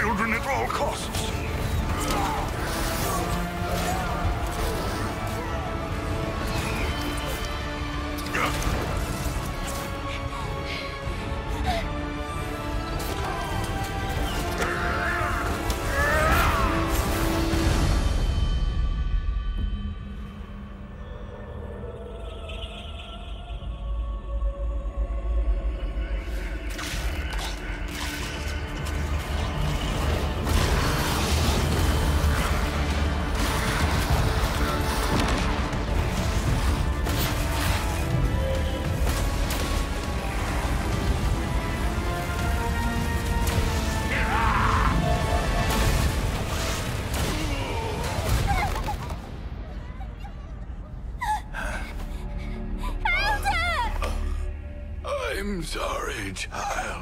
children at all costs. Child.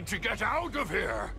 Need to get out of here!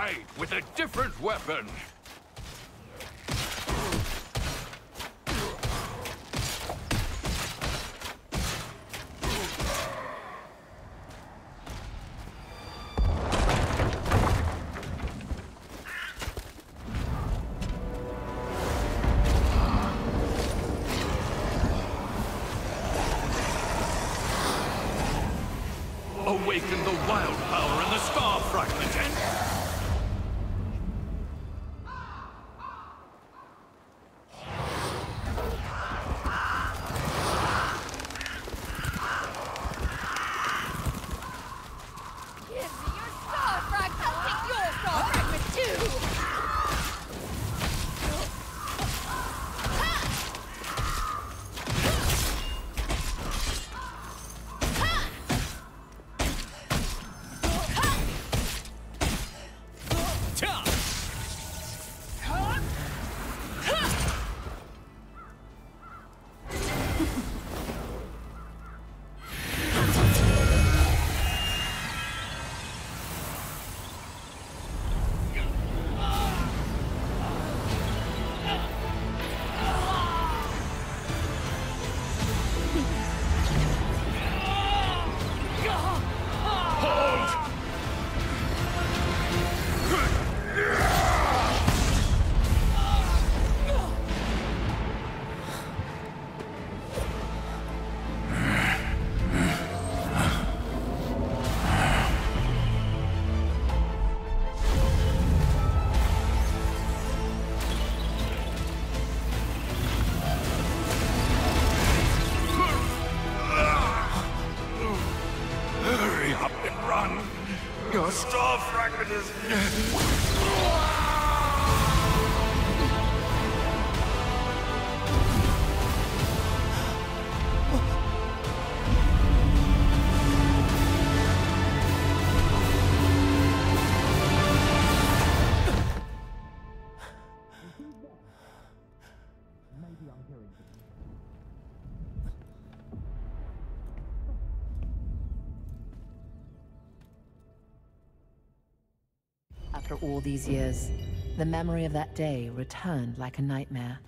Fight with a different weapon! Awaken the wild power in the star fragment and... Your these years, the memory of that day returned like a nightmare.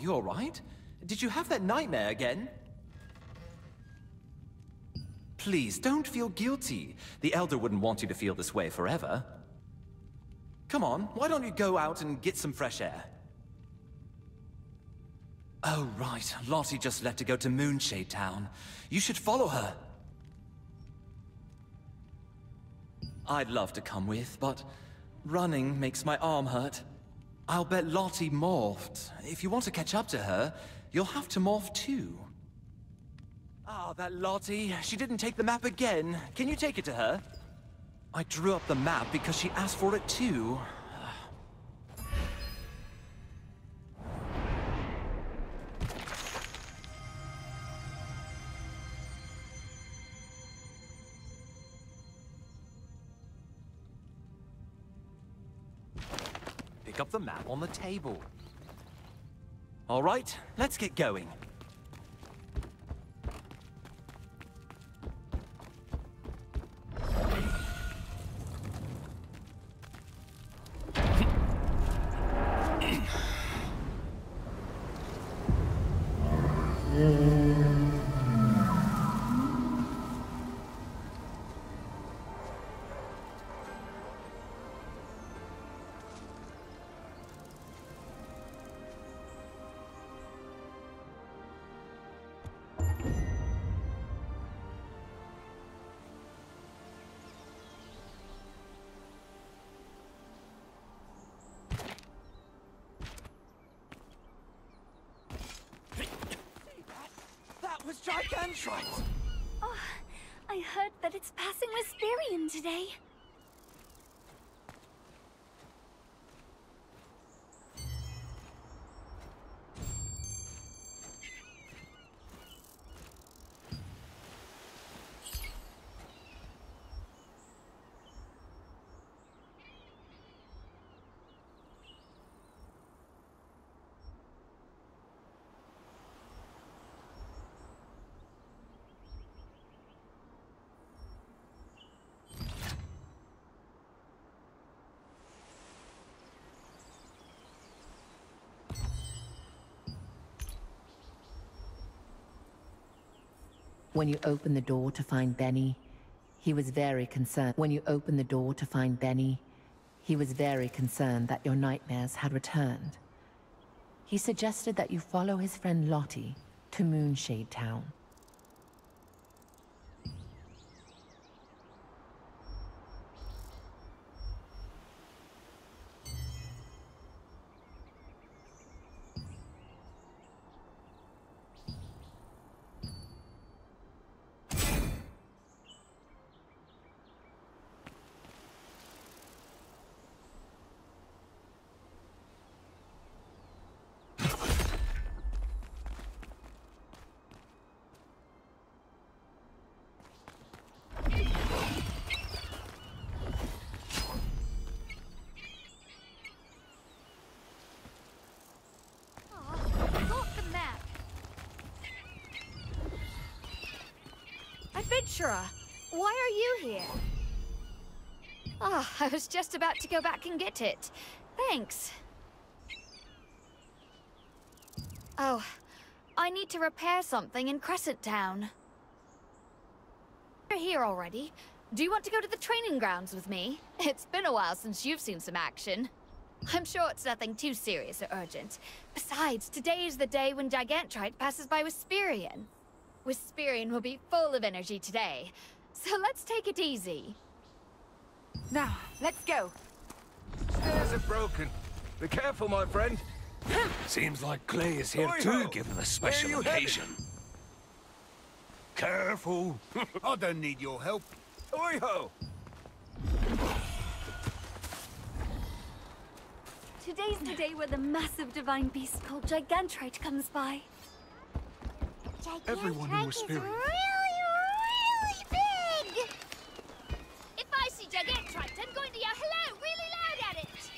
You alright? Did you have that nightmare again? Please, don't feel guilty. The Elder wouldn't want you to feel this way forever. Come on, why don't you go out and get some fresh air? Oh, right. Lottie just left to go to Moonshade Town. You should follow her. I'd love to come with, but running makes my arm hurt. I'll bet Lottie morphed. If you want to catch up to her, you'll have to morph too. Ah, that Lottie. She didn't take the map again. Can you take it to her? I drew up the map because she asked for it too. Up the map on the table. All right, let's get going. It's passing Wisperian today. When you opened the door to find Benny, he was very concerned. When you opened the door to find Benny, he was very concerned that your nightmares had returned. He suggested that you follow his friend Lottie to Moonshade Town. Oh, got the map. Why are you here? Ah, I was just about to go back and get it. Thanks. Oh, I need to repair something in Crescent Town. You're here already. Do you want to go to the training grounds with me? It's been a while since you've seen some action. I'm sure it's nothing too serious or urgent. Besides, today is the day when Gigantrite passes by Wisperian. Wisperian will be full of energy today. So let's take it easy. Now, let's go. Stairs are broken. Be careful, my friend. Seems like Clay is here Oi-ho! too, given the special you headed? occasion. Careful. I don't need your help. Oi-ho! Today's the day where the massive divine beast called Gigantrite comes by. Everyone in Wisperian. really, really big! If I see Gigantrite, I'm going to yell hello really loud at it!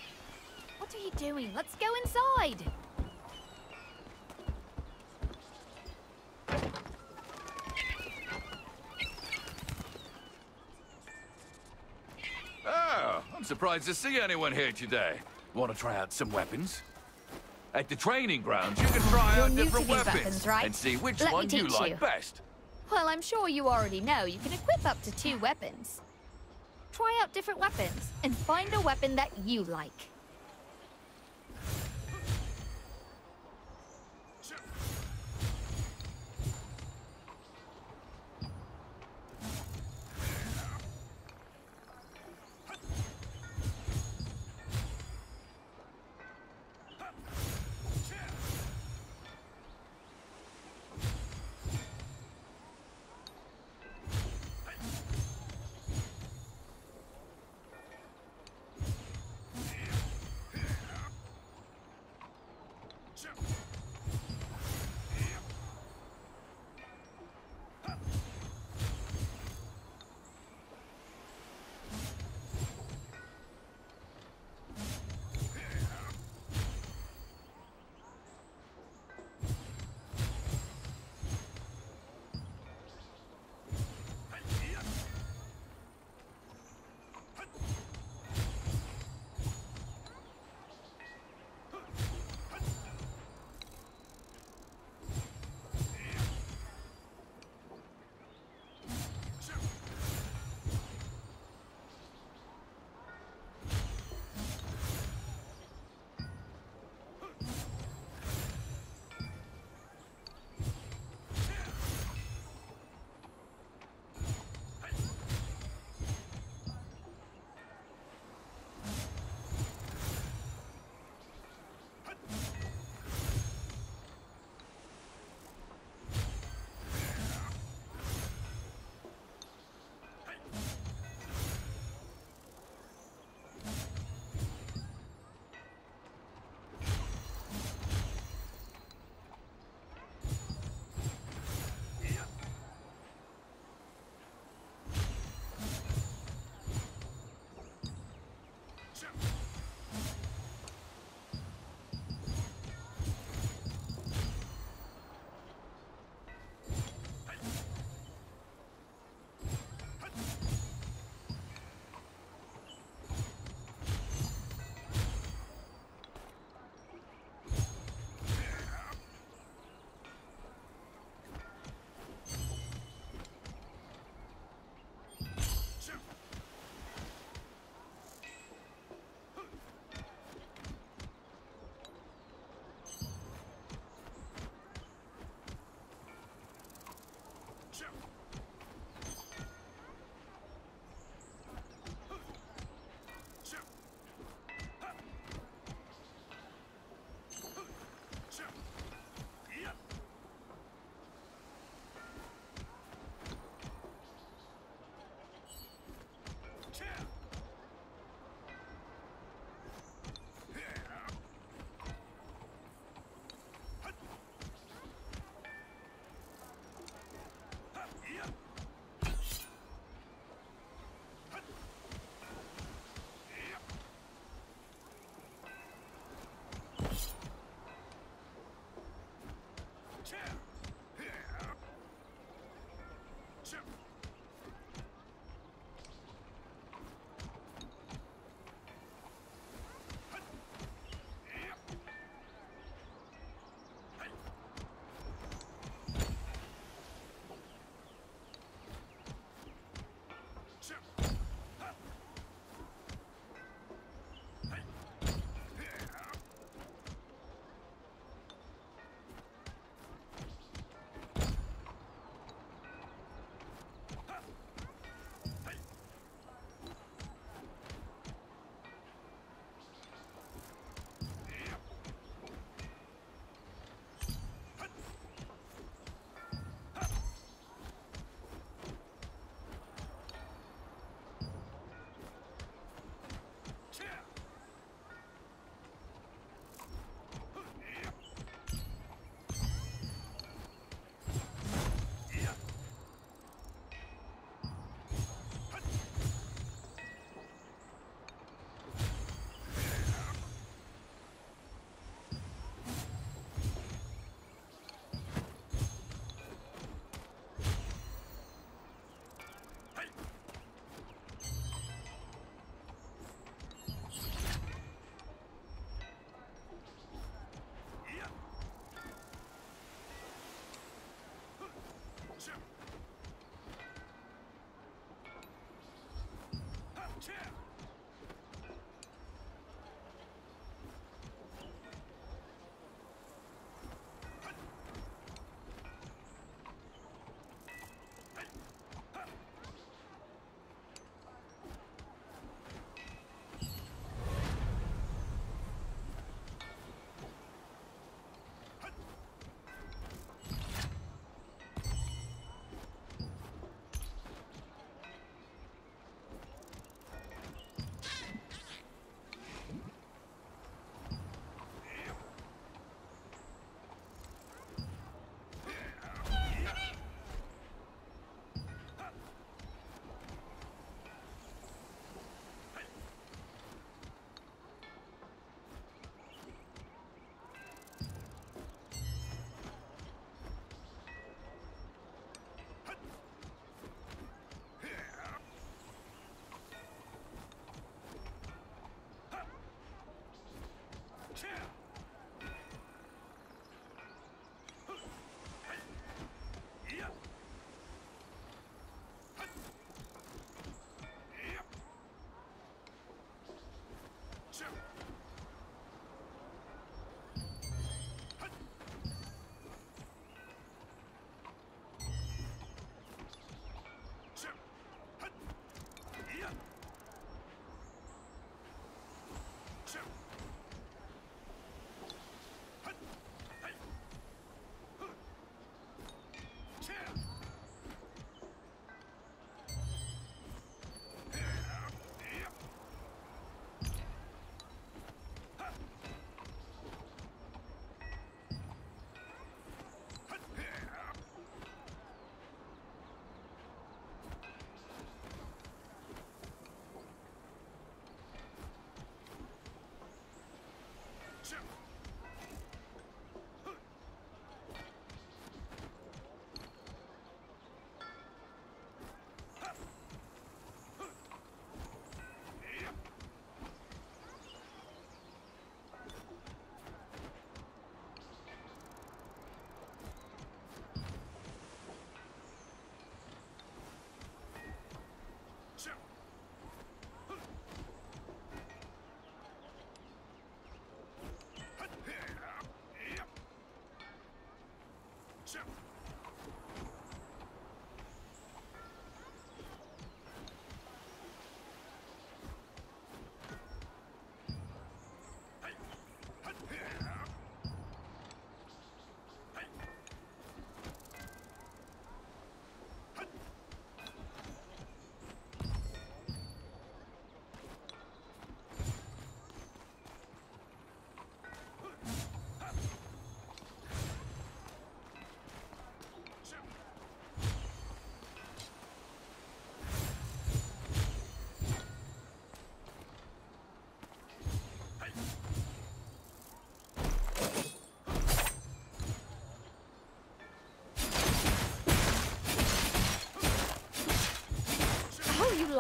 What are you doing? Let's go inside! Oh, I'm surprised to see anyone here today. Want to try out some weapons? At the training grounds, you can try You're out different weapons, weapons, right? and see which Let one you like you. best. Well, I'm sure you already know you can equip up to two weapons. Try out different weapons and find a weapon that you like.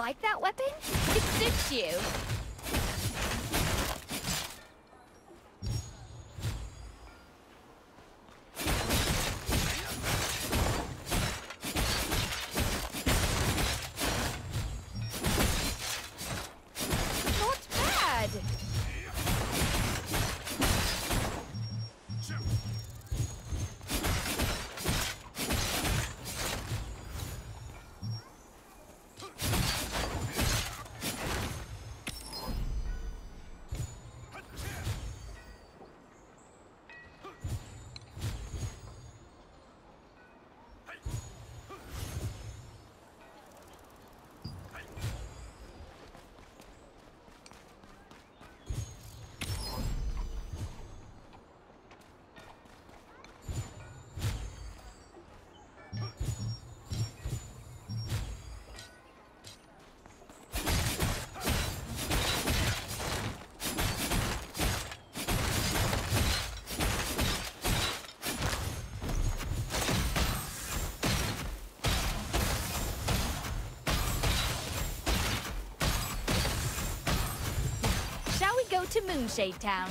Like that weapon? It suits you. To Moonshade Town?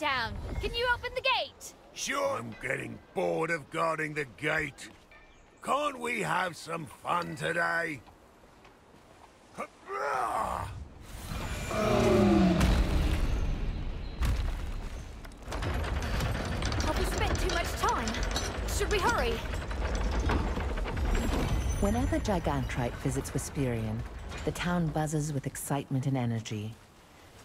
Moonshade Town. Can you open the gate? Sure, I'm getting bored of guarding the gate. Can't we have some fun today? Have we spent too much time? Should we hurry? Whenever Gigantrite visits Wisperian, the town buzzes with excitement and energy.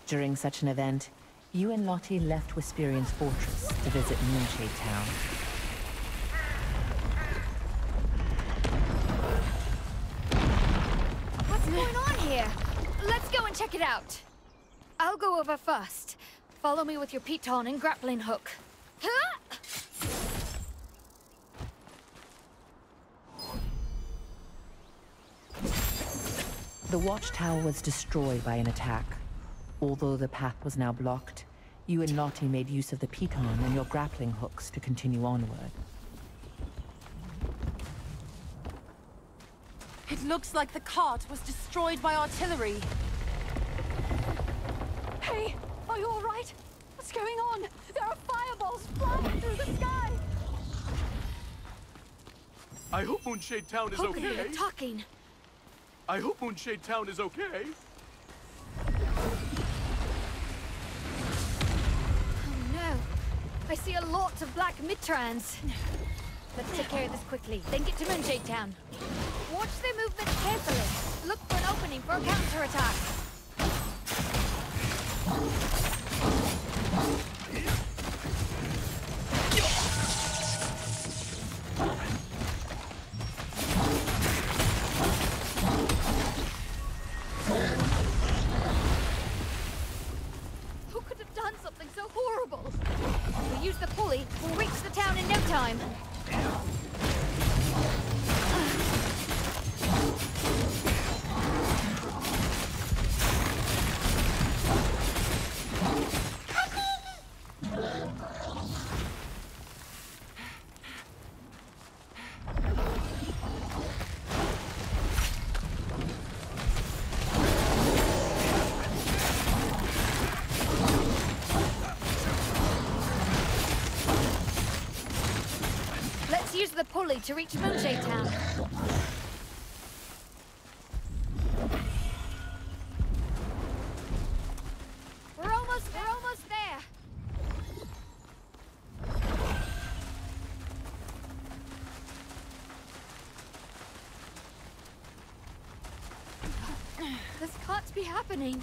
During such an event, you and Lottie left Wisperian's fortress to visit Moonshade Town. What's going on here? Let's go and check it out. I'll go over first. Follow me with your piton and grappling hook. Huh? The watchtower was destroyed by an attack. Although the path was now blocked, you and Lottie made use of the piton and your grappling hooks to continue onward. It looks like the cart was destroyed by artillery. Hey, are you all right? What's going on? There are fireballs flying through the sky. I hope Moonshade Town is Hopefully okay. they're talking. I hope Moonshade Town is okay. I see a lot of black Mitrans. Let's take care of this quickly, then get to Moonshade Town. Watch their movements carefully. Look for an opening for a counterattack. To reach Moonshade Town. We're almost, we're almost there. This can't be happening.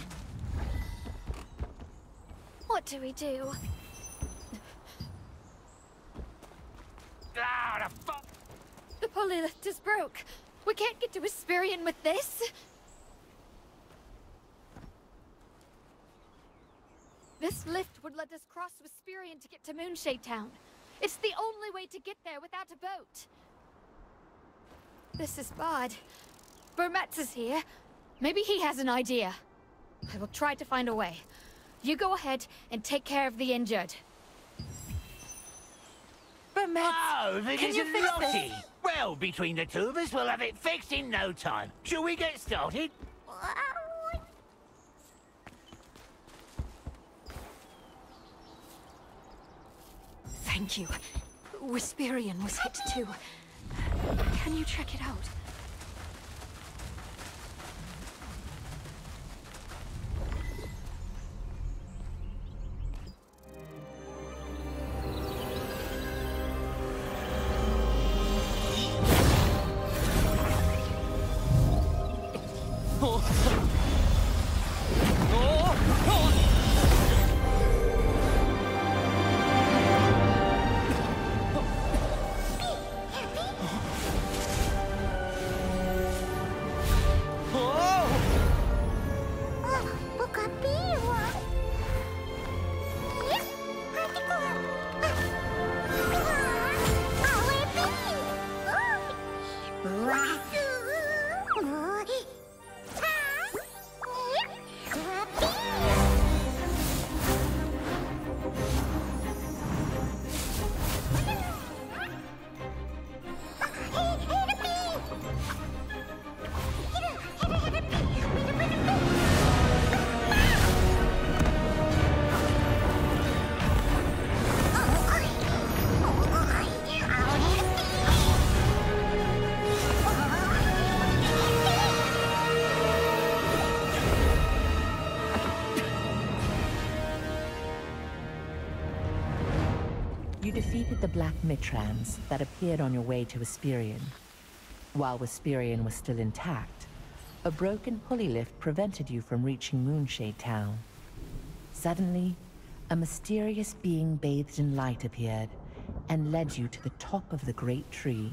What do we do? Ah, the fuck! The pulley lift is broke. We can't get to Hesperian with this. This lift would let us cross Hesperian to get to Moonshade Town. It's the only way to get there without a boat. This is bad. Burmetz is here. Maybe he has an idea. I will try to find a way. You go ahead and take care of the injured. Oh, this Can you isn't fix this? Well, between the two of us, we'll have it fixed in no time. Shall we get started? Thank you. Wisperian was hit too. Can you check it out? The Black Mitrans that appeared on your way to Wisperian. While Wisperian was still intact, a broken pulley lift prevented you from reaching Moonshade Town. Suddenly, a mysterious being bathed in light appeared and led you to the top of the great tree.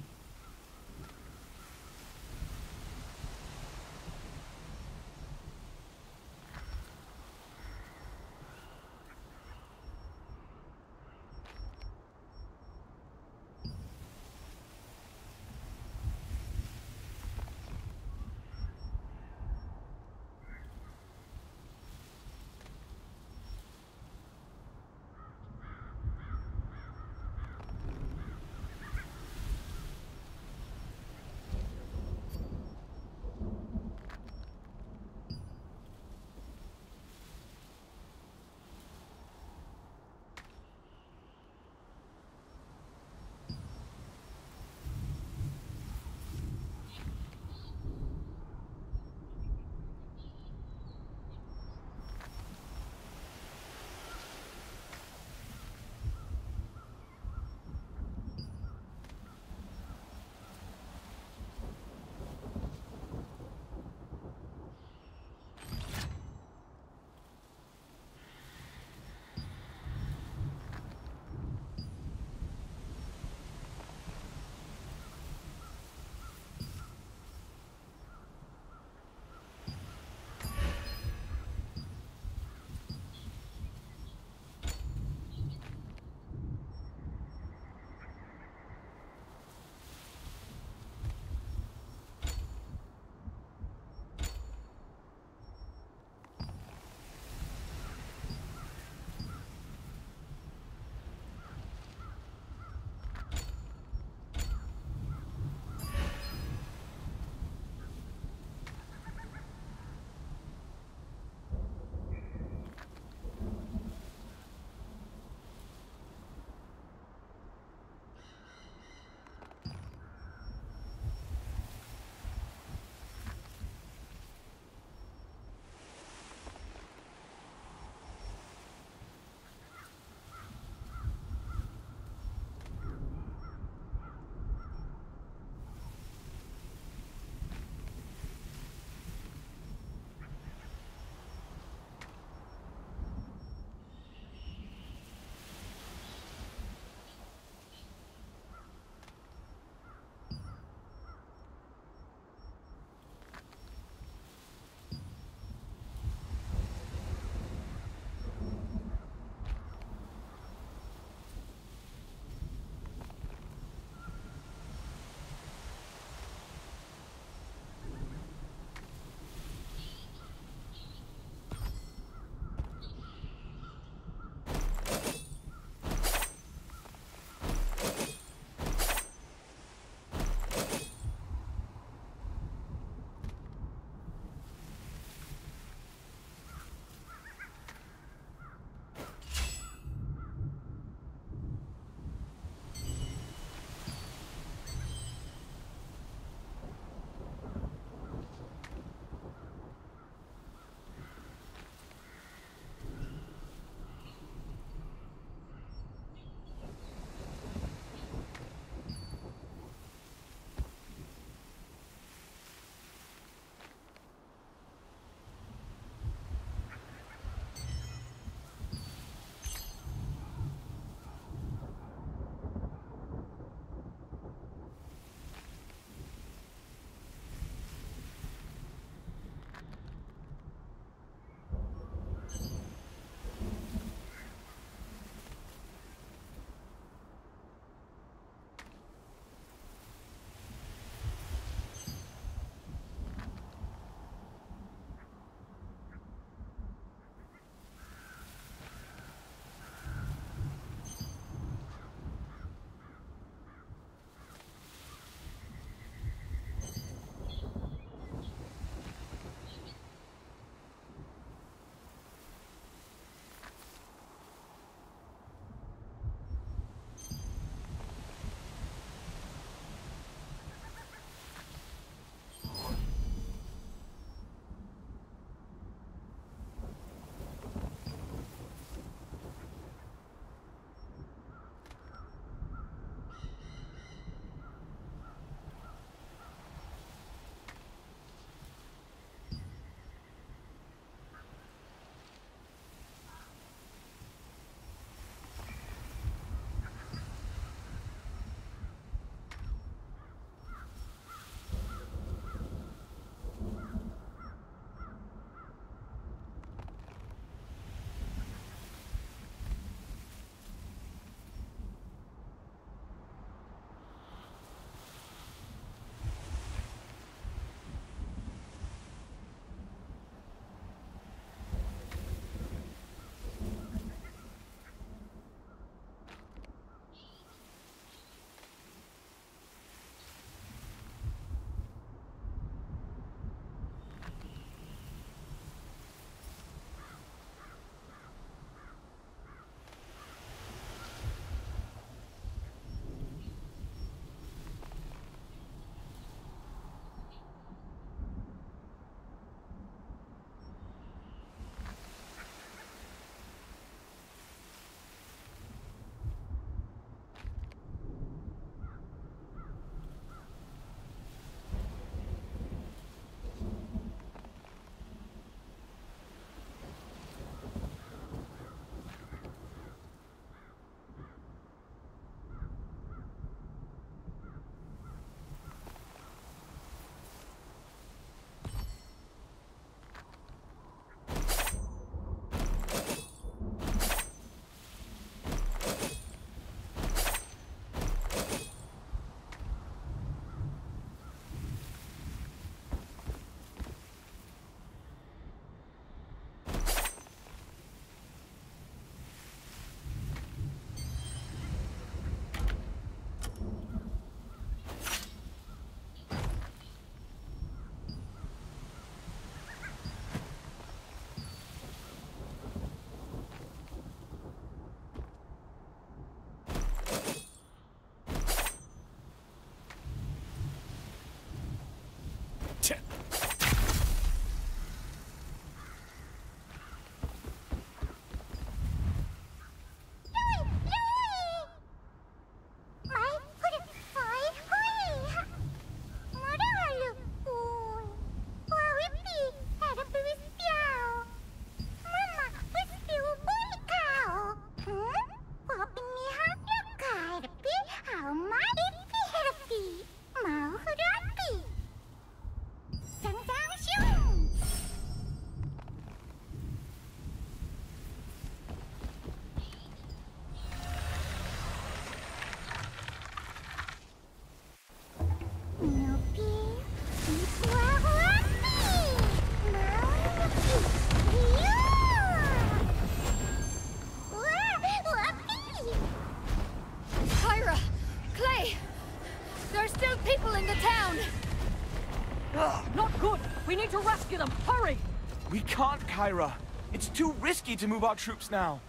Kyra. It's too risky to move our troops now.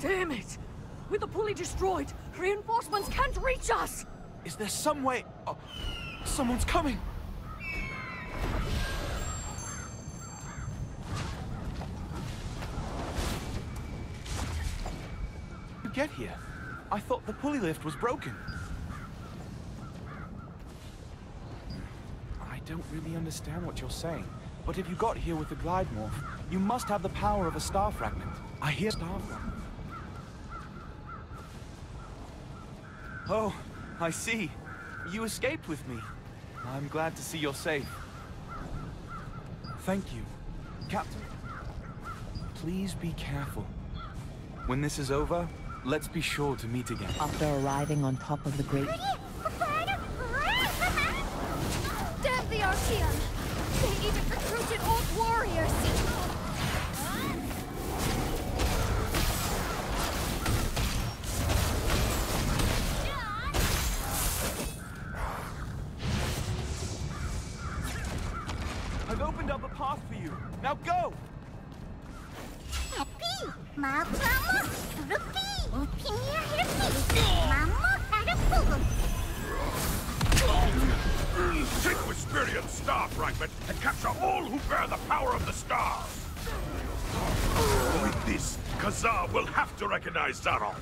Damn it! With the pulley destroyed, reinforcements can't reach us! Is there some way... Oh, someone's coming! Don't really understand what you're saying, but if you got here with the glide morph, you must have the power of a star fragment. I hear star fragment. Oh, I see. You escaped with me. I'm glad to see you're safe. Thank you, Captain. Please be careful. When this is over, let's be sure to meet again. After arriving on top of the great the Archeum. They even recruited old warriors. I've opened up a path for you. Now go! Happy! Mama! Rupi! Opinia Happy! Mama! Happy! Seek Wisperian star fragment and capture all who bear the power of the stars! With this, Kazar will have to recognize Zaroth!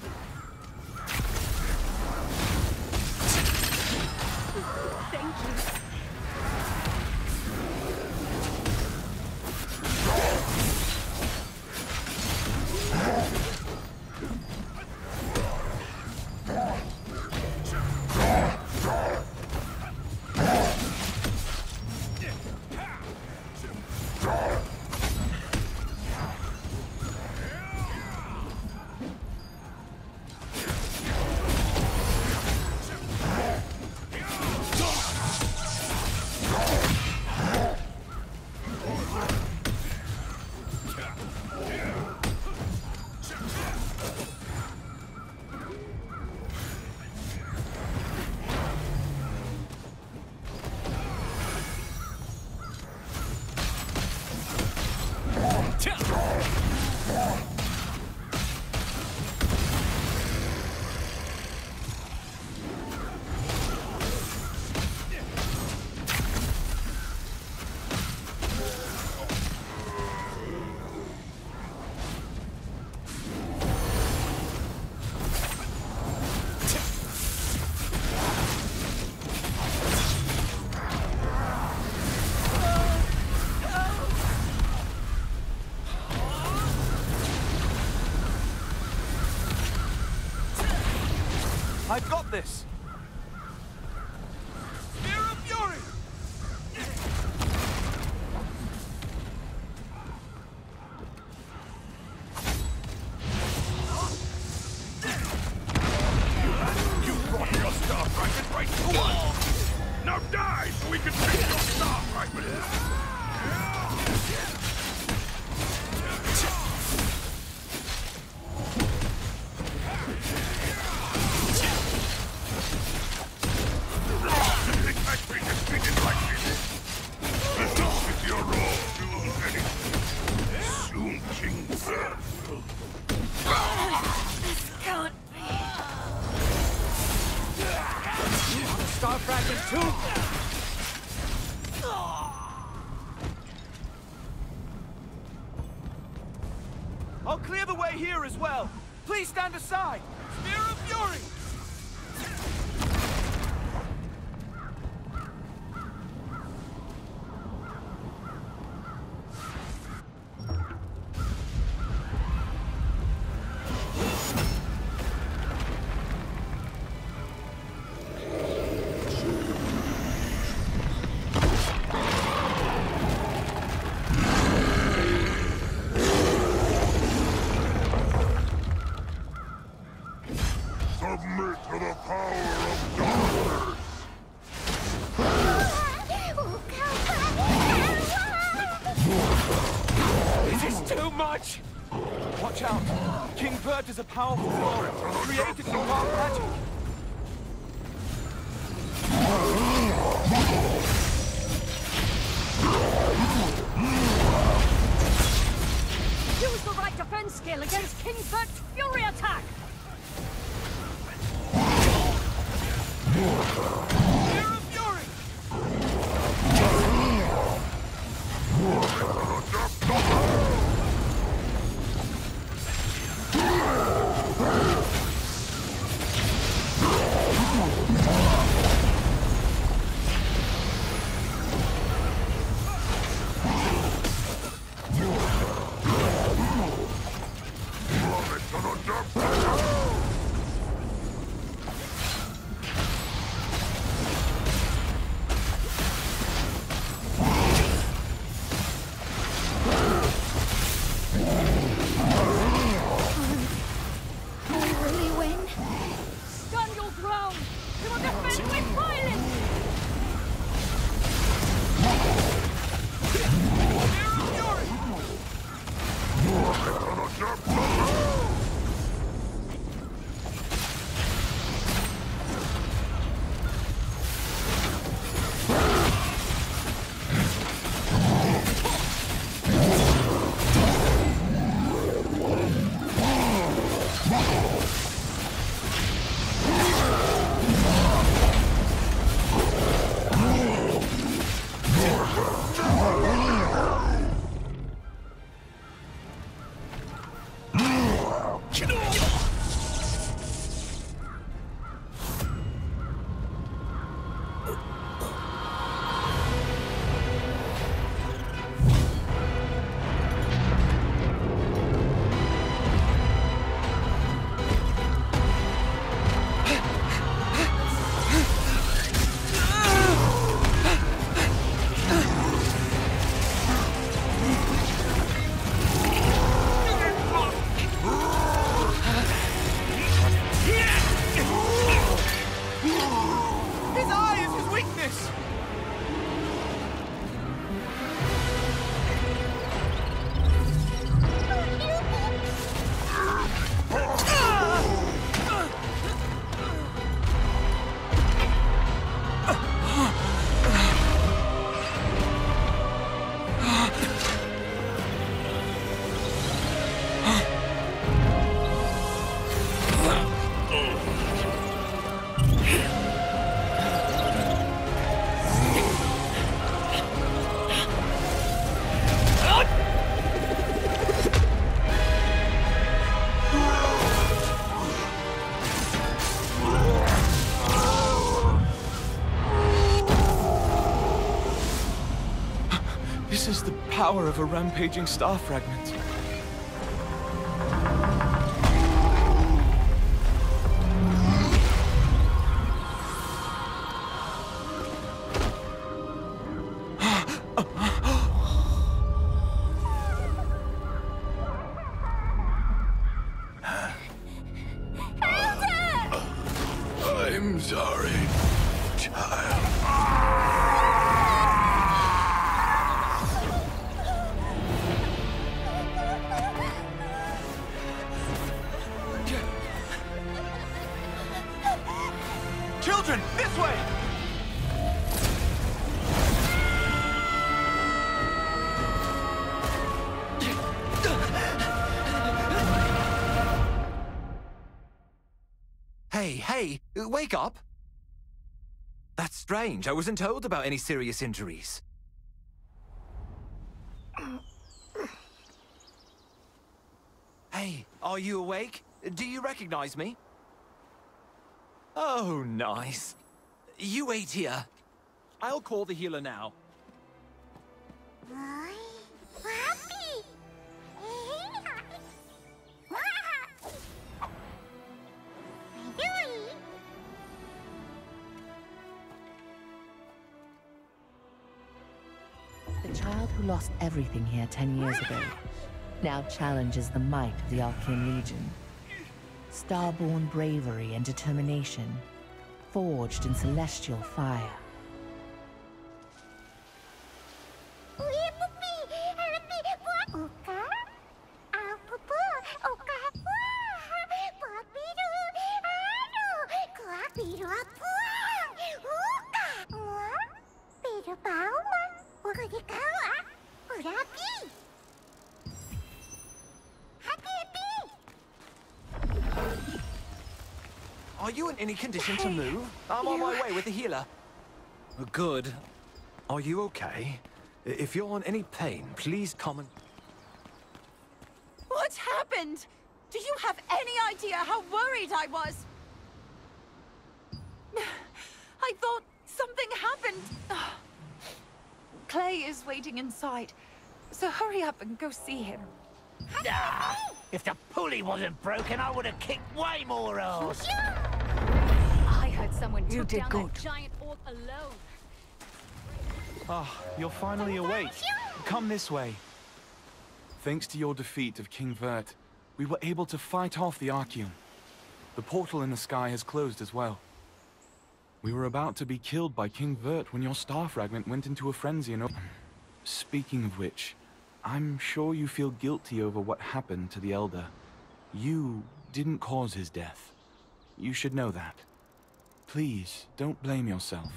This! Please power of a rampaging star wake up! That's strange. I wasn't told about any serious injuries. Hey, are you awake? Do you recognize me? Oh, nice. You wait here. I'll call the healer now. Yui! The child who lost everything here ten years ago now challenges the might of the Archean Legion. Starborn bravery and determination, forged in celestial fire. Urikawa, Urapi. Are you in any condition to move? I'm on my way with the healer. Good. Are you okay? If you're in any pain, please come and... What happened? Do you have any idea how worried I was? I thought something happened. Clay is waiting inside, so hurry up and go see him. Ah, if the pulley wasn't broken, I would have kicked way more ass. I heard someone You took did down good. that giant orc alone. Ah, you're finally awake. Come this way. Thanks to your defeat of King Vert, we were able to fight off the Archeum. The portal in the sky has closed as well. We were about to be killed by King Vert when your star fragment went into a frenzy and... Speaking of which, I'm sure you feel guilty over what happened to the Elder. You didn't cause his death. You should know that. Please, don't blame yourself.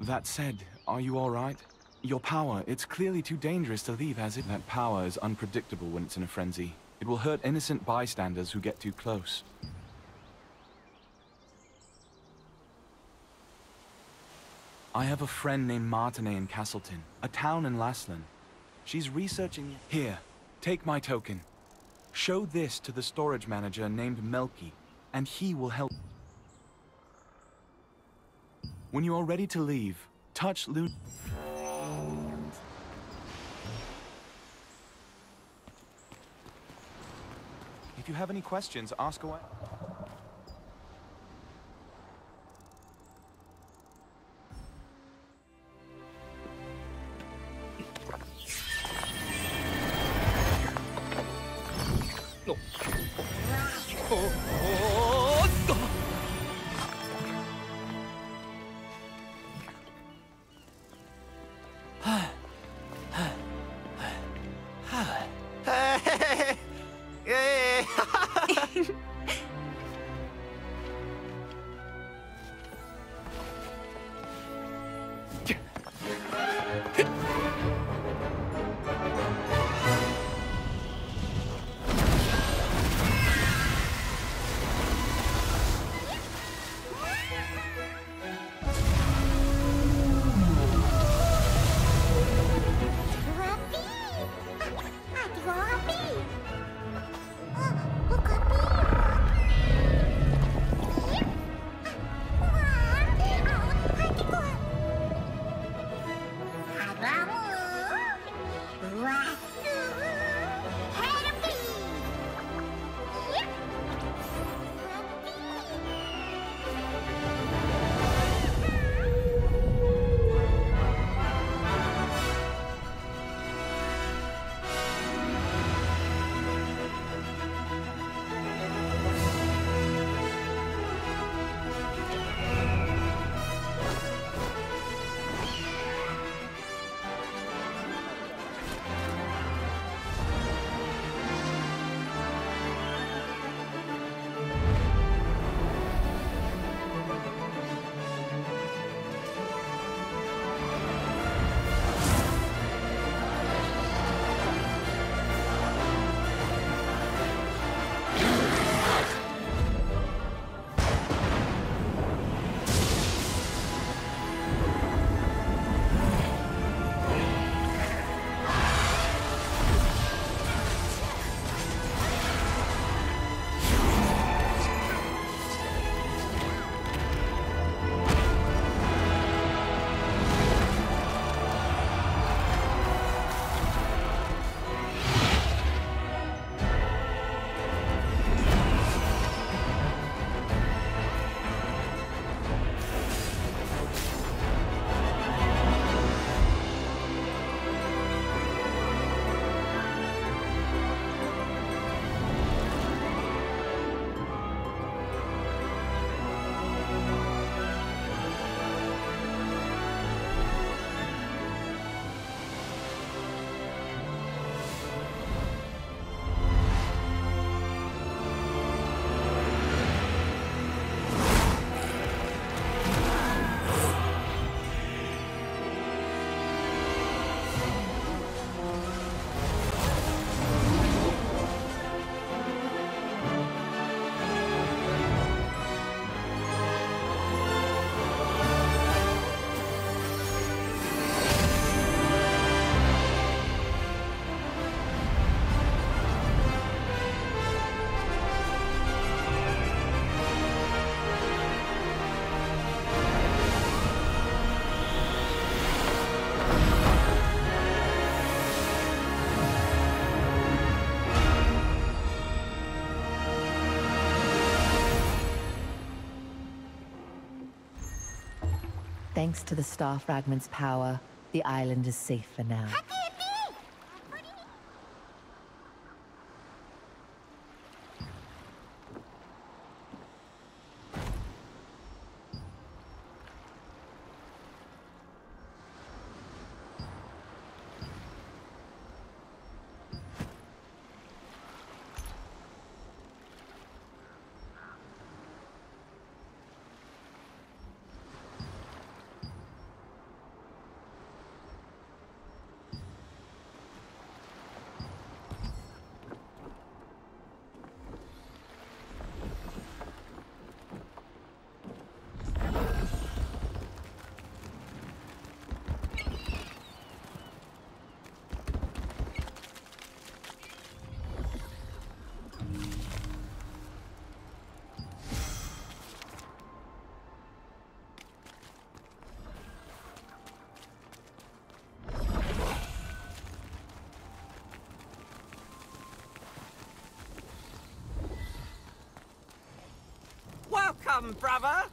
That said, are you alright? Your power, it's clearly too dangerous to leave as it. That power is unpredictable when it's in a frenzy. It will hurt innocent bystanders who get too close. I have a friend named Martinet in Castleton, a town in Laslan. She's researching... Here, take my token. Show this to the storage manager named Melky, and he will help... When you are ready to leave, touch Lun... If you have any questions, ask away. Thanks to the Star Fragment's power, the island is safe for now. Welcome, brother!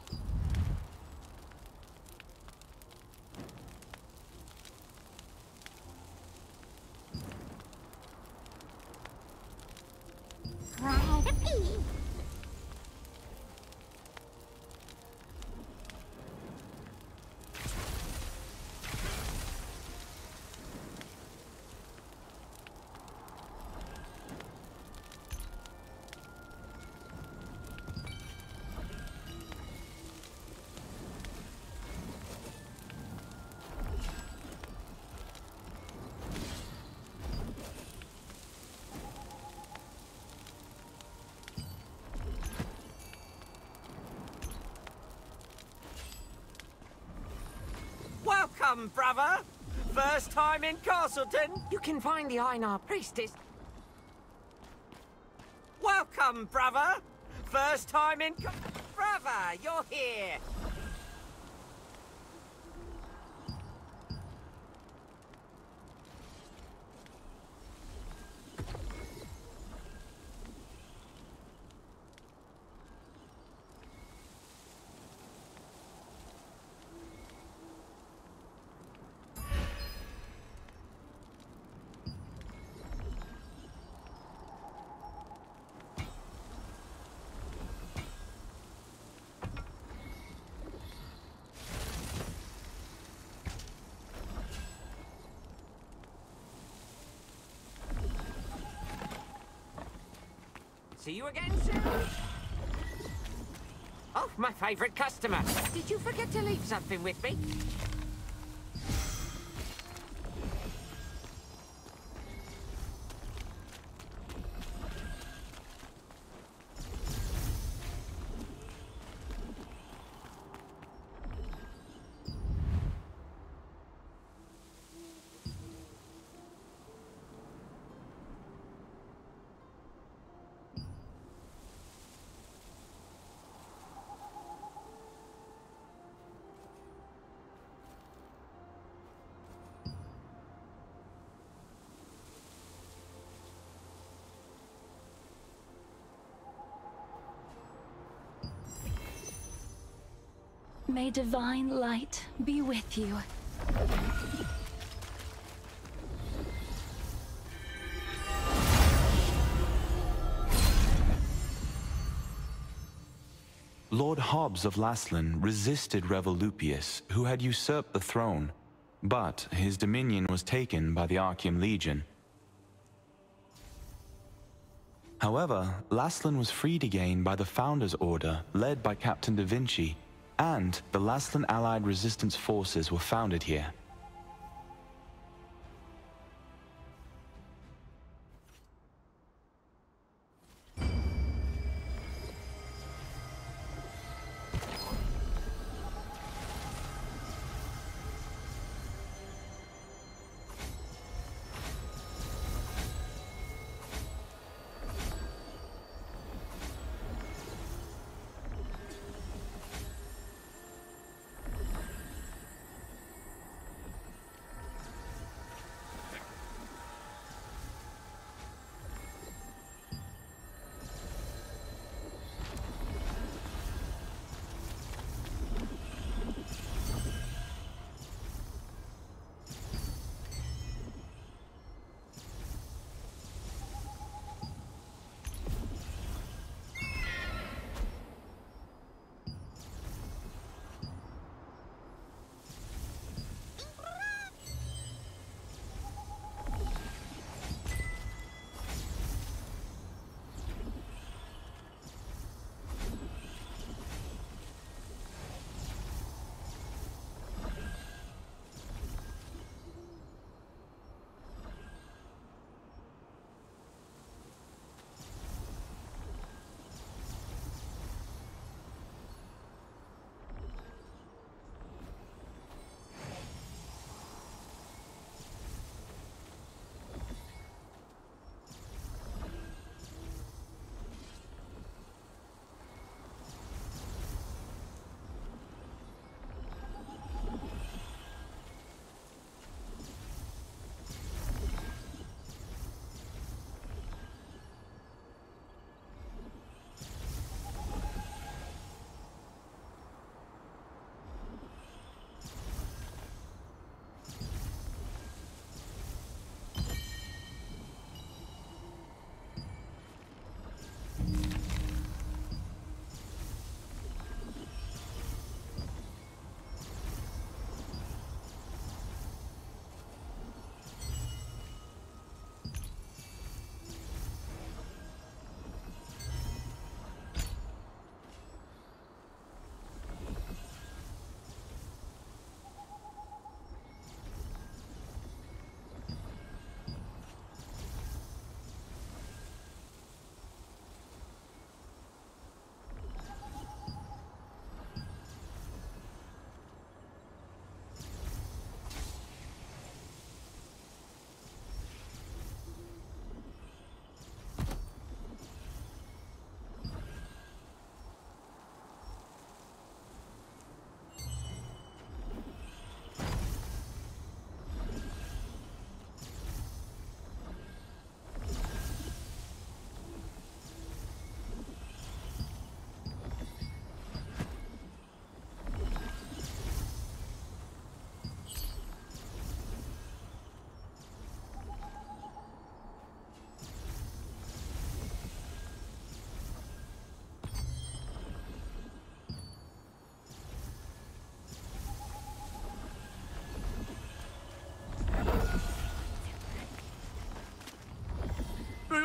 Welcome, brother! First time in Castleton? You can find the Einar priestess. Welcome, brother! First time in... Brother, you're here! See you again soon. Oh, my favorite customer. Did you forget to leave something with me? May divine light be with you. Lord Hobbs of Laslan resisted Revolupius, who had usurped the throne, but his dominion was taken by the Archeum Legion. However, Laslan was freed again by the Founders Order, led by Captain Da Vinci, and the Laslan Allied Resistance Forces were founded here.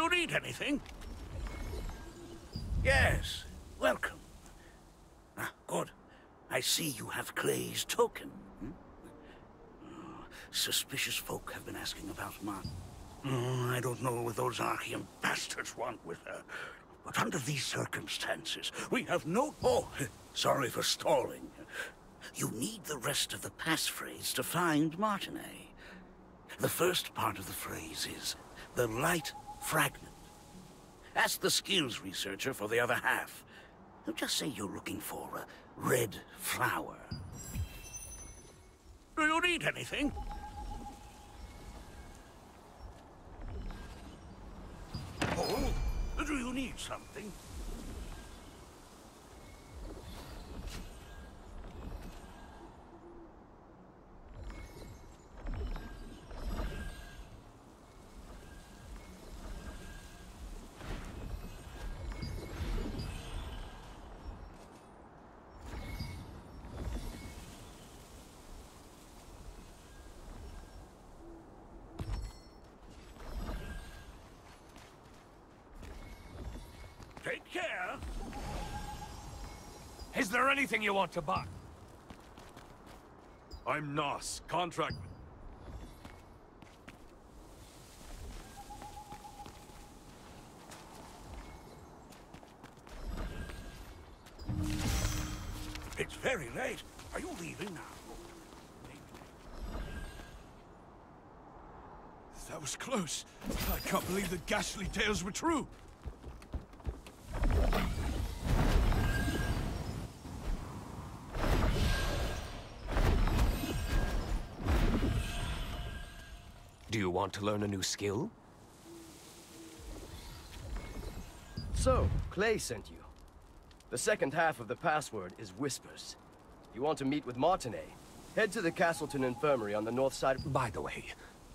Need anything? Yes, welcome. Ah, good. I see you have Clay's token. Hmm? Oh, suspicious folk have been asking about Martin. Oh, I don't know what those Archean bastards want with her. But under these circumstances, we have no... Oh, sorry for stalling. You need the rest of the passphrase to find Martinet. The first part of the phrase is the light fragment. Ask the skills researcher for the other half. Just say you're looking for a red flower. Do you need anything? Oh, do you need something? Take care. Is there anything you want to buy? I'm Nos, contract... It's very late. Are you leaving now? That was close. I can't believe the ghastly tales were true. Want to learn a new skill? So, Clay sent you. The second half of the password is Whispers. You want to meet with Martinet? Head to the Castleton Infirmary on the north side. By the way,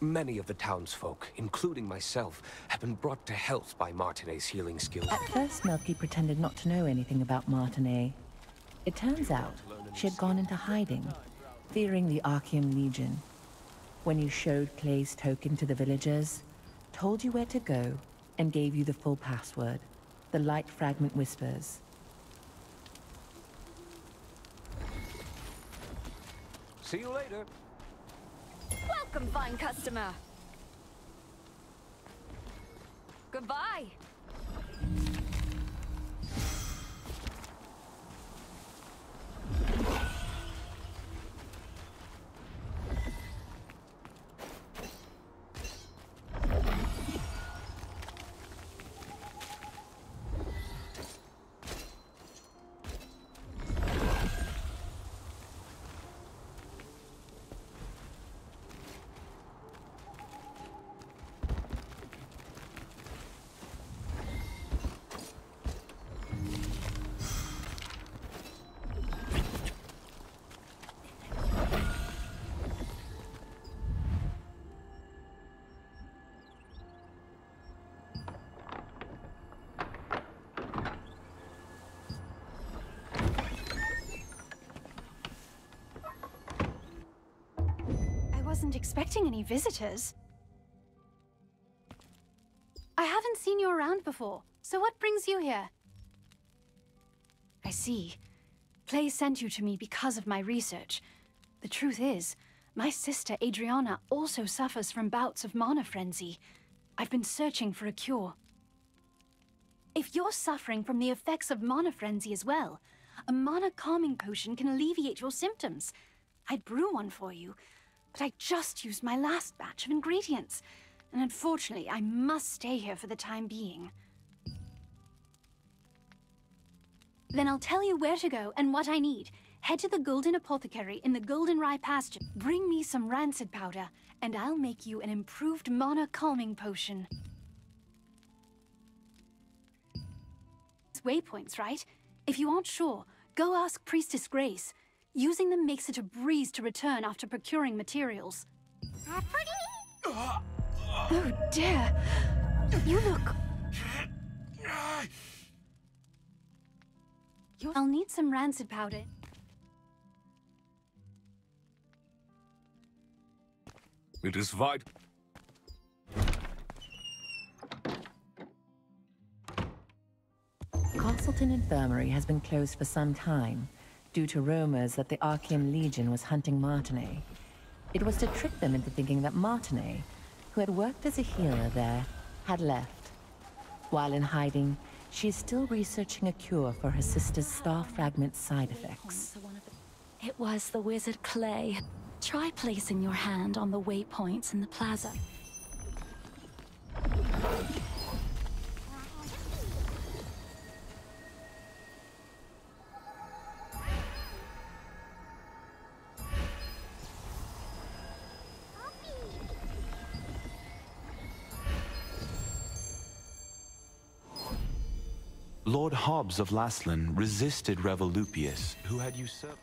many of the townsfolk, including myself, have been brought to health by Martinet's healing skills. At first, Melky pretended not to know anything about Martinet. It turns out she had gone into hiding, fearing the Archean Legion. When you showed Clay's token to the villagers, told you where to go, and gave you the full password, the light fragment whispers. See you later. Welcome, fine customer. Goodbye. Wasn't expecting any visitors. I haven't seen you around before, so what brings you here? I see. Clay sent you to me because of my research. The truth is, my sister Adriana also suffers from bouts of mana frenzy. I've been searching for a cure. If you're suffering from the effects of mana frenzy as well, a mana calming potion can alleviate your symptoms. I'd brew one for you, but I just used my last batch of ingredients, and unfortunately, I must stay here for the time being. Then I'll tell you where to go and what I need. Head to the Golden Apothecary in the Golden Rye pasture. Bring me some rancid powder, and I'll make you an improved mana calming potion. Waypoints, right? If you aren't sure, go ask Priestess Grace. Using them makes it a breeze to return after procuring materials. Oh dear! You look... You- I'll need some rancid powder. It is vital. Castleton Infirmary has been closed for some time, due to rumors that the Archean Legion was hunting Martinet. It was to trick them into thinking that Martinet, who had worked as a healer there, had left. While in hiding, she is still researching a cure for her sister's star fragment side effects. It was the wizard Clay. Try placing your hand on the waypoints in the plaza. Lord Hobbs of Laslan resisted Revolupius, who had usurped...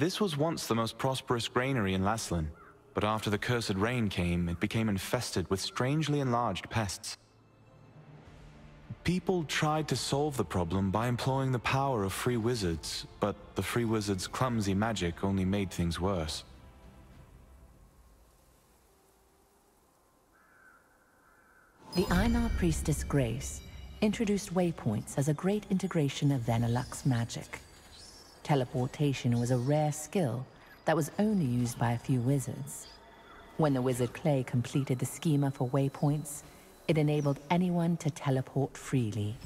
This was once the most prosperous granary in Laslan, but after the cursed rain came, it became infested with strangely enlarged pests. People tried to solve the problem by employing the power of free wizards, but the free wizards' clumsy magic only made things worse. The Einar priestess Grace introduced waypoints as a great integration of Venelux magic. Teleportation was a rare skill that was only used by a few wizards. When the wizard Clay completed the schema for waypoints, it enabled anyone to teleport freely.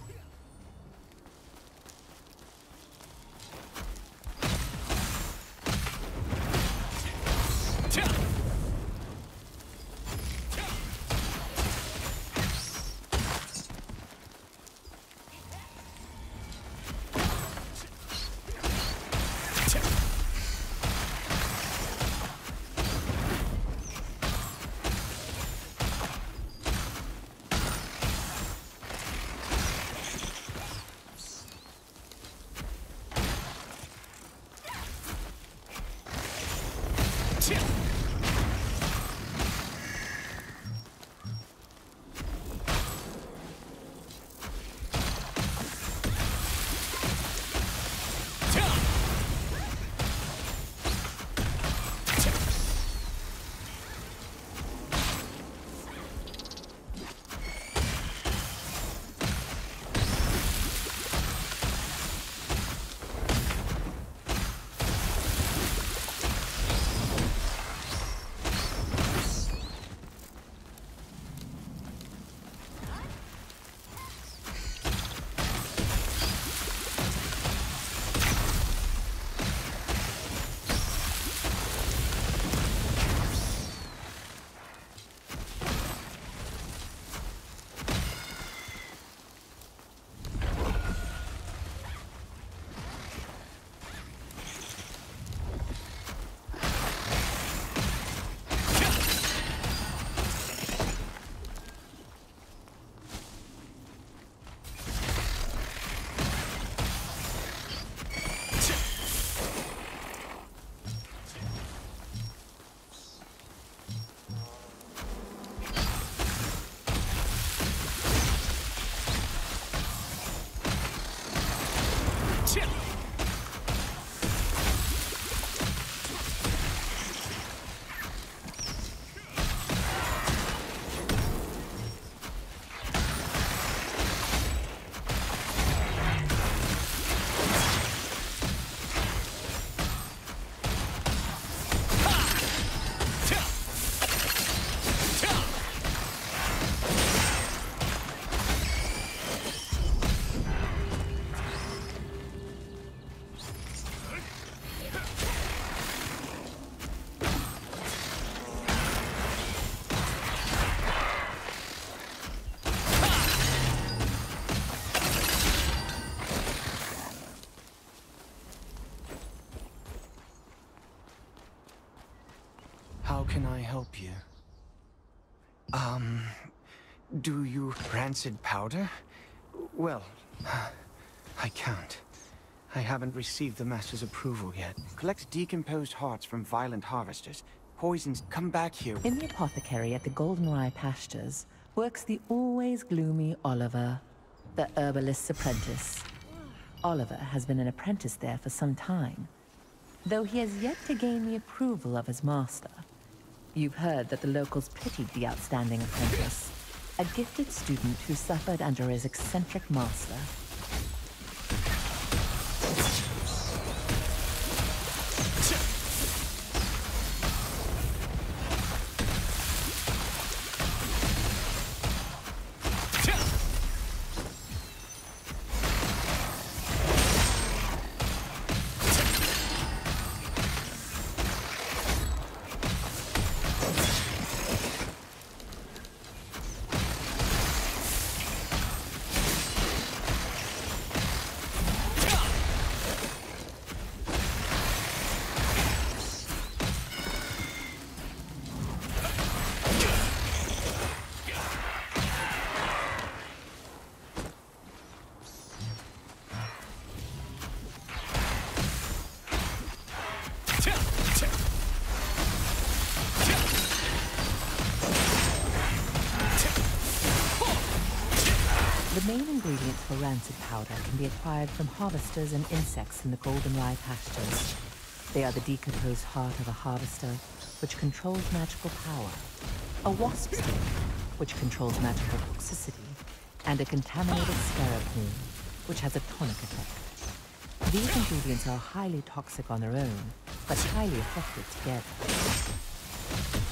Help you? Um, do you rancid powder? Well, I can't. I haven't received the Master's approval yet. Collect decomposed hearts from violent harvesters. Poisons, come back here. In the apothecary at the Golden Rye pastures works the always gloomy Oliver, the herbalist's apprentice. Oliver has been an apprentice there for some time, though he has yet to gain the approval of his master. You've heard that the locals pitied the outstanding apprentice, a gifted student who suffered under his eccentric master. From harvesters and insects in the golden Goldenrye pastures. They are the decomposed heart of a harvester, which controls magical power, a wasp sting, which controls magical toxicity, and a contaminated scarab moon, which has a tonic effect. These ingredients are highly toxic on their own, but highly effective together.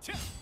切。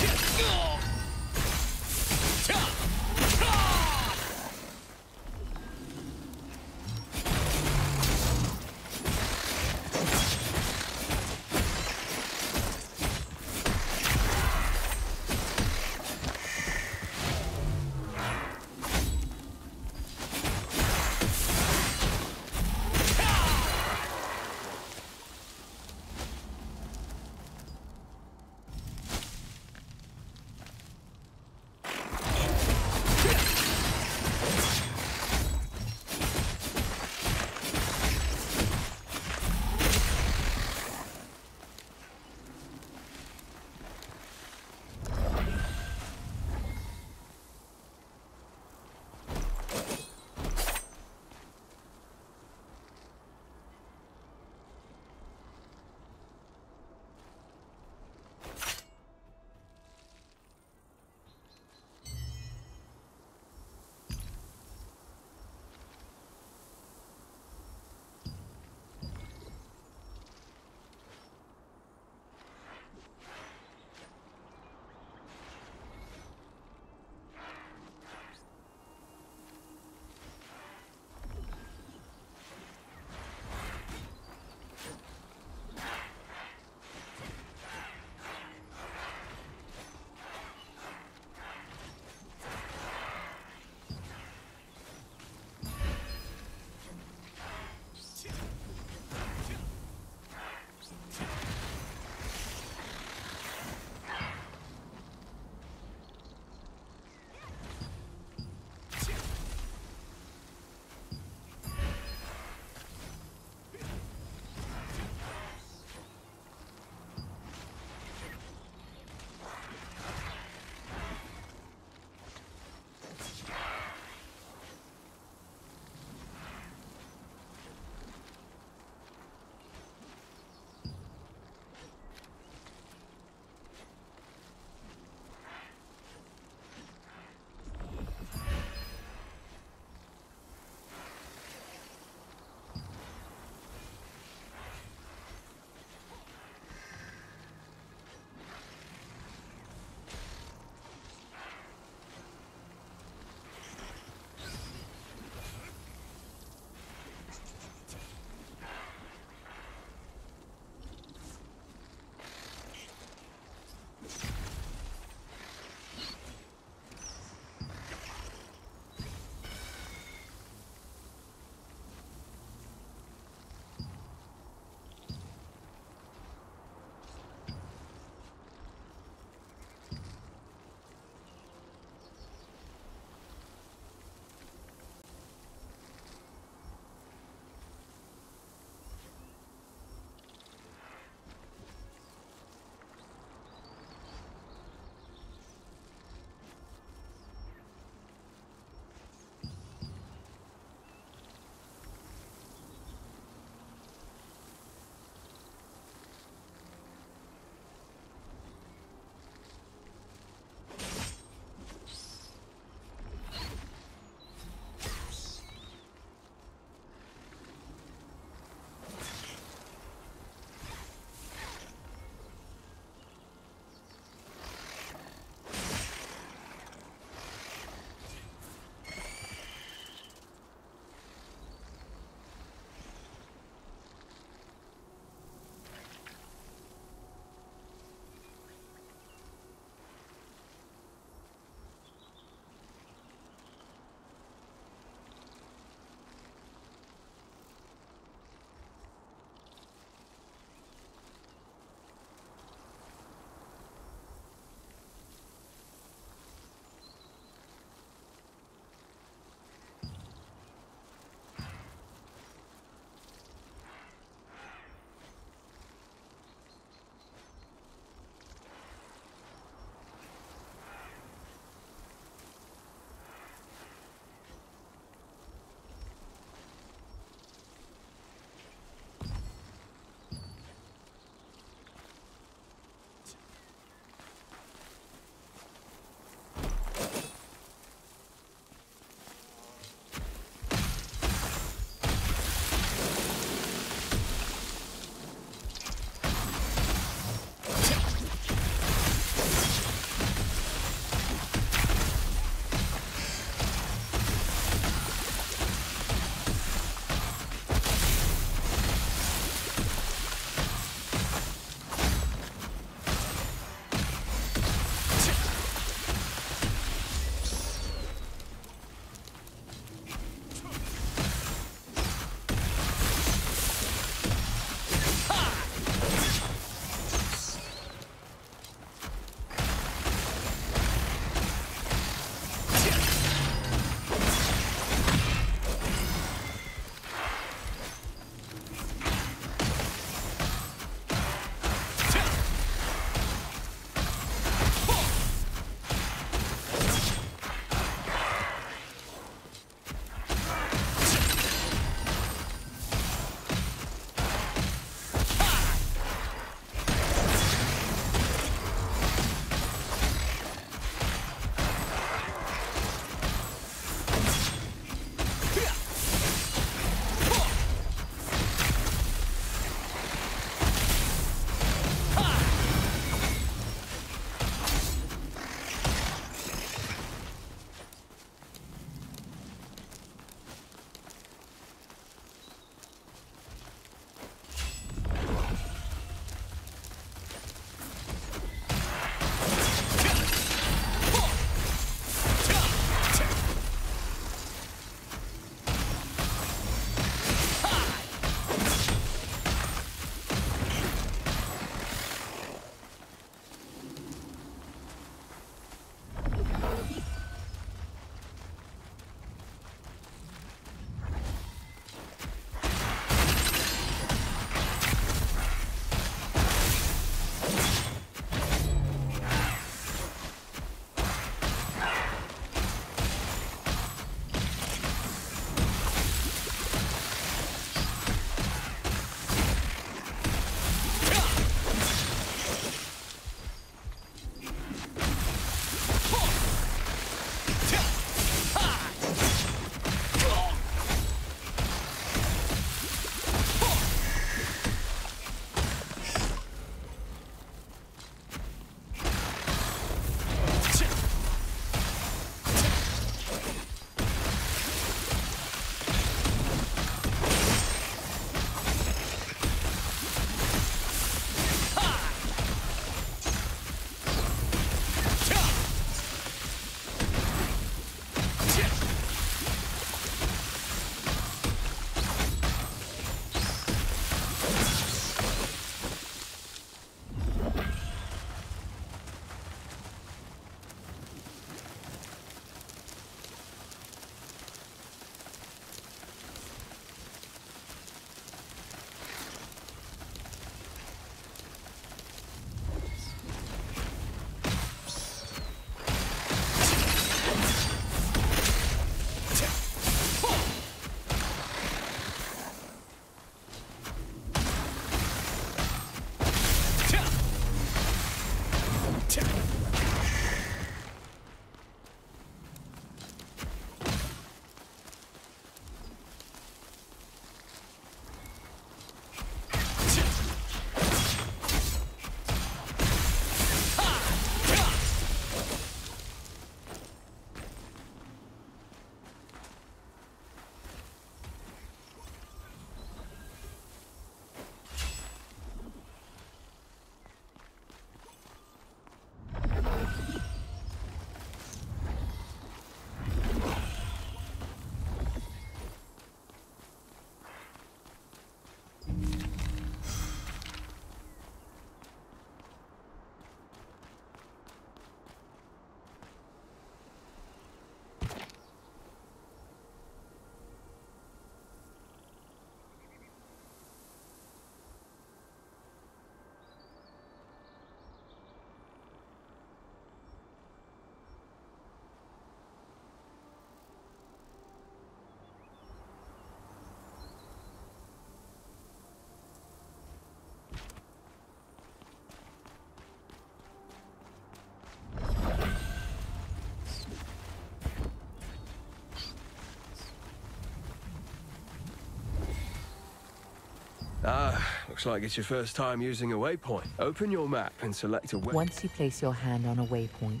Ah, looks like it's your first time using a waypoint. Open your map and select a way. Once you place your hand on a waypoint,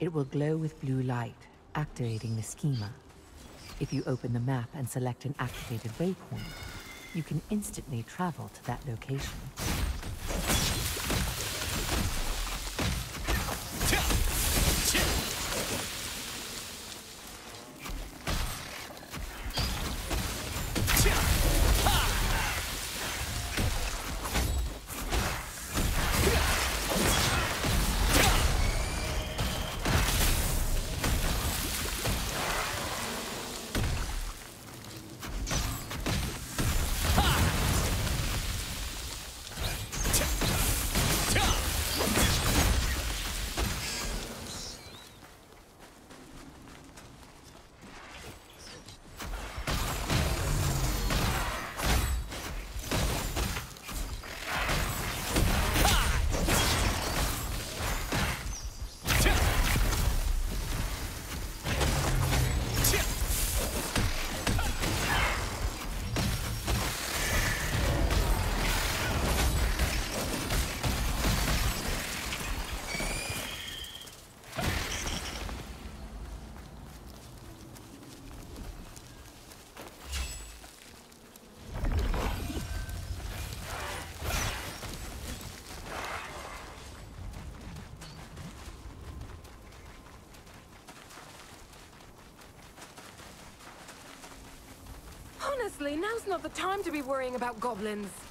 it will glow with blue light, activating the schema. If you open the map and select an activated waypoint, you can instantly travel to that location. Now's not the time to be worrying about goblins.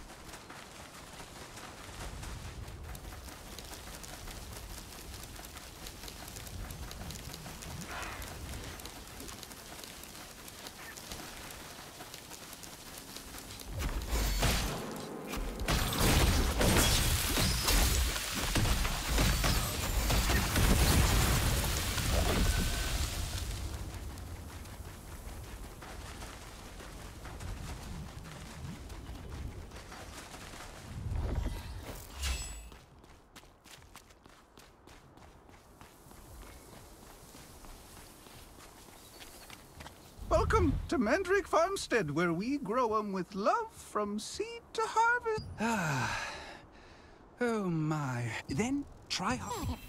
To Mandrick Farmstead, where we grow 'em with love from seed to harvest. Ah. Oh my. Then try hard.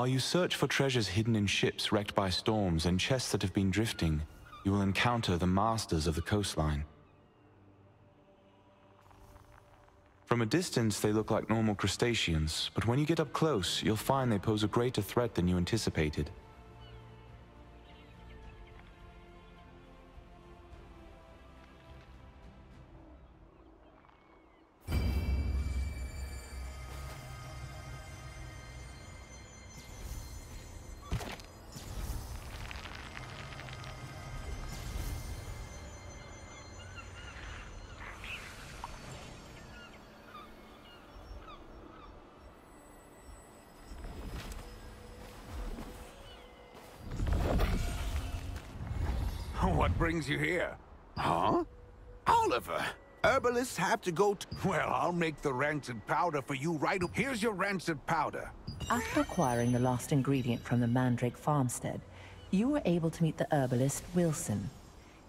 While you search for treasures hidden in ships wrecked by storms and chests that have been drifting, you will encounter the masters of the coastline. From a distance, they look like normal crustaceans, but when you get up close, you'll find they pose a greater threat than you anticipated. Brings you here? Huh? Oliver, herbalists have to go to... Well, I'll make the rancid powder for you right... Here's your rancid powder. After acquiring the last ingredient from the Mandrake farmstead, you were able to meet the herbalist Wilson.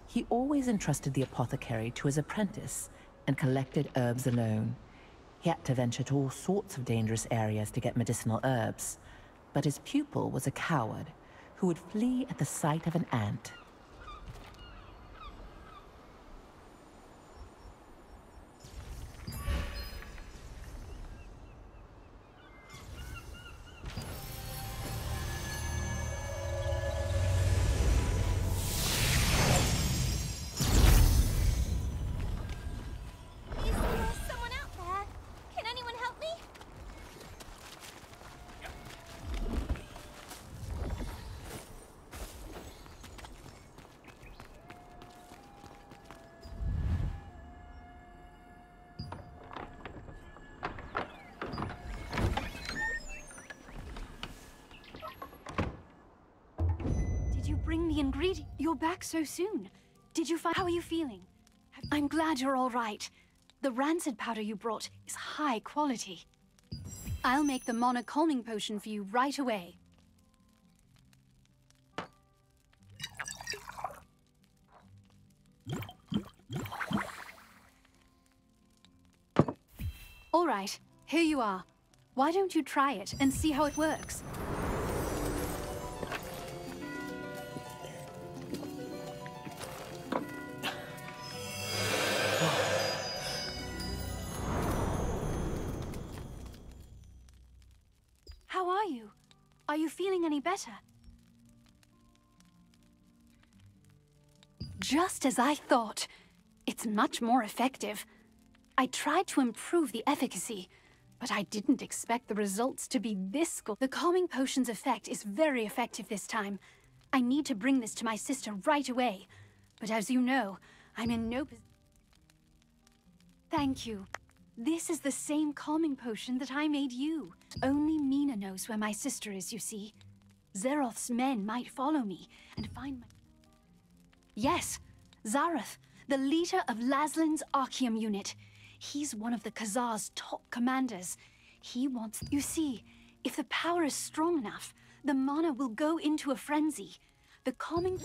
He always entrusted the apothecary to his apprentice and collected herbs alone. He had to venture to all sorts of dangerous areas to get medicinal herbs. But his pupil was a coward who would flee at the sight of an ant. Back so soon. Did you find... How are you feeling? I'm glad you're all right. The rancid powder you brought is high quality. I'll make the mana calming potion for you right away. All right, here you are. Why don't you try it and see how it works? Better? Just as I thought. It's much more effective. I tried to improve the efficacy, but I didn't expect the results to be this good. The calming potion's effect is very effective this time. I need to bring this to my sister right away. But as you know, I'm in no position. Thank you. This is the same calming potion that I made you. Only Mina knows where my sister is, you see. Zeroth's men might follow me and find my... Yes, Zareth, the leader of Laslan's Archeum unit. He's one of the Khazar's top commanders. He wants... You see, if the power is strong enough, the mana will go into a frenzy. The calming...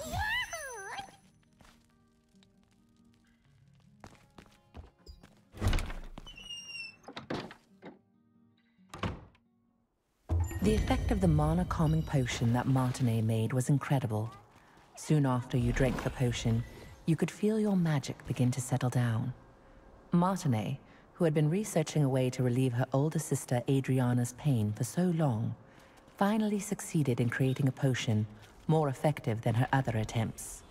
The effect of the mana calming potion that Martinet made was incredible. Soon after you drank the potion, you could feel your magic begin to settle down. Martinet, who had been researching a way to relieve her older sister Adriana's pain for so long, finally succeeded in creating a potion more effective than her other attempts.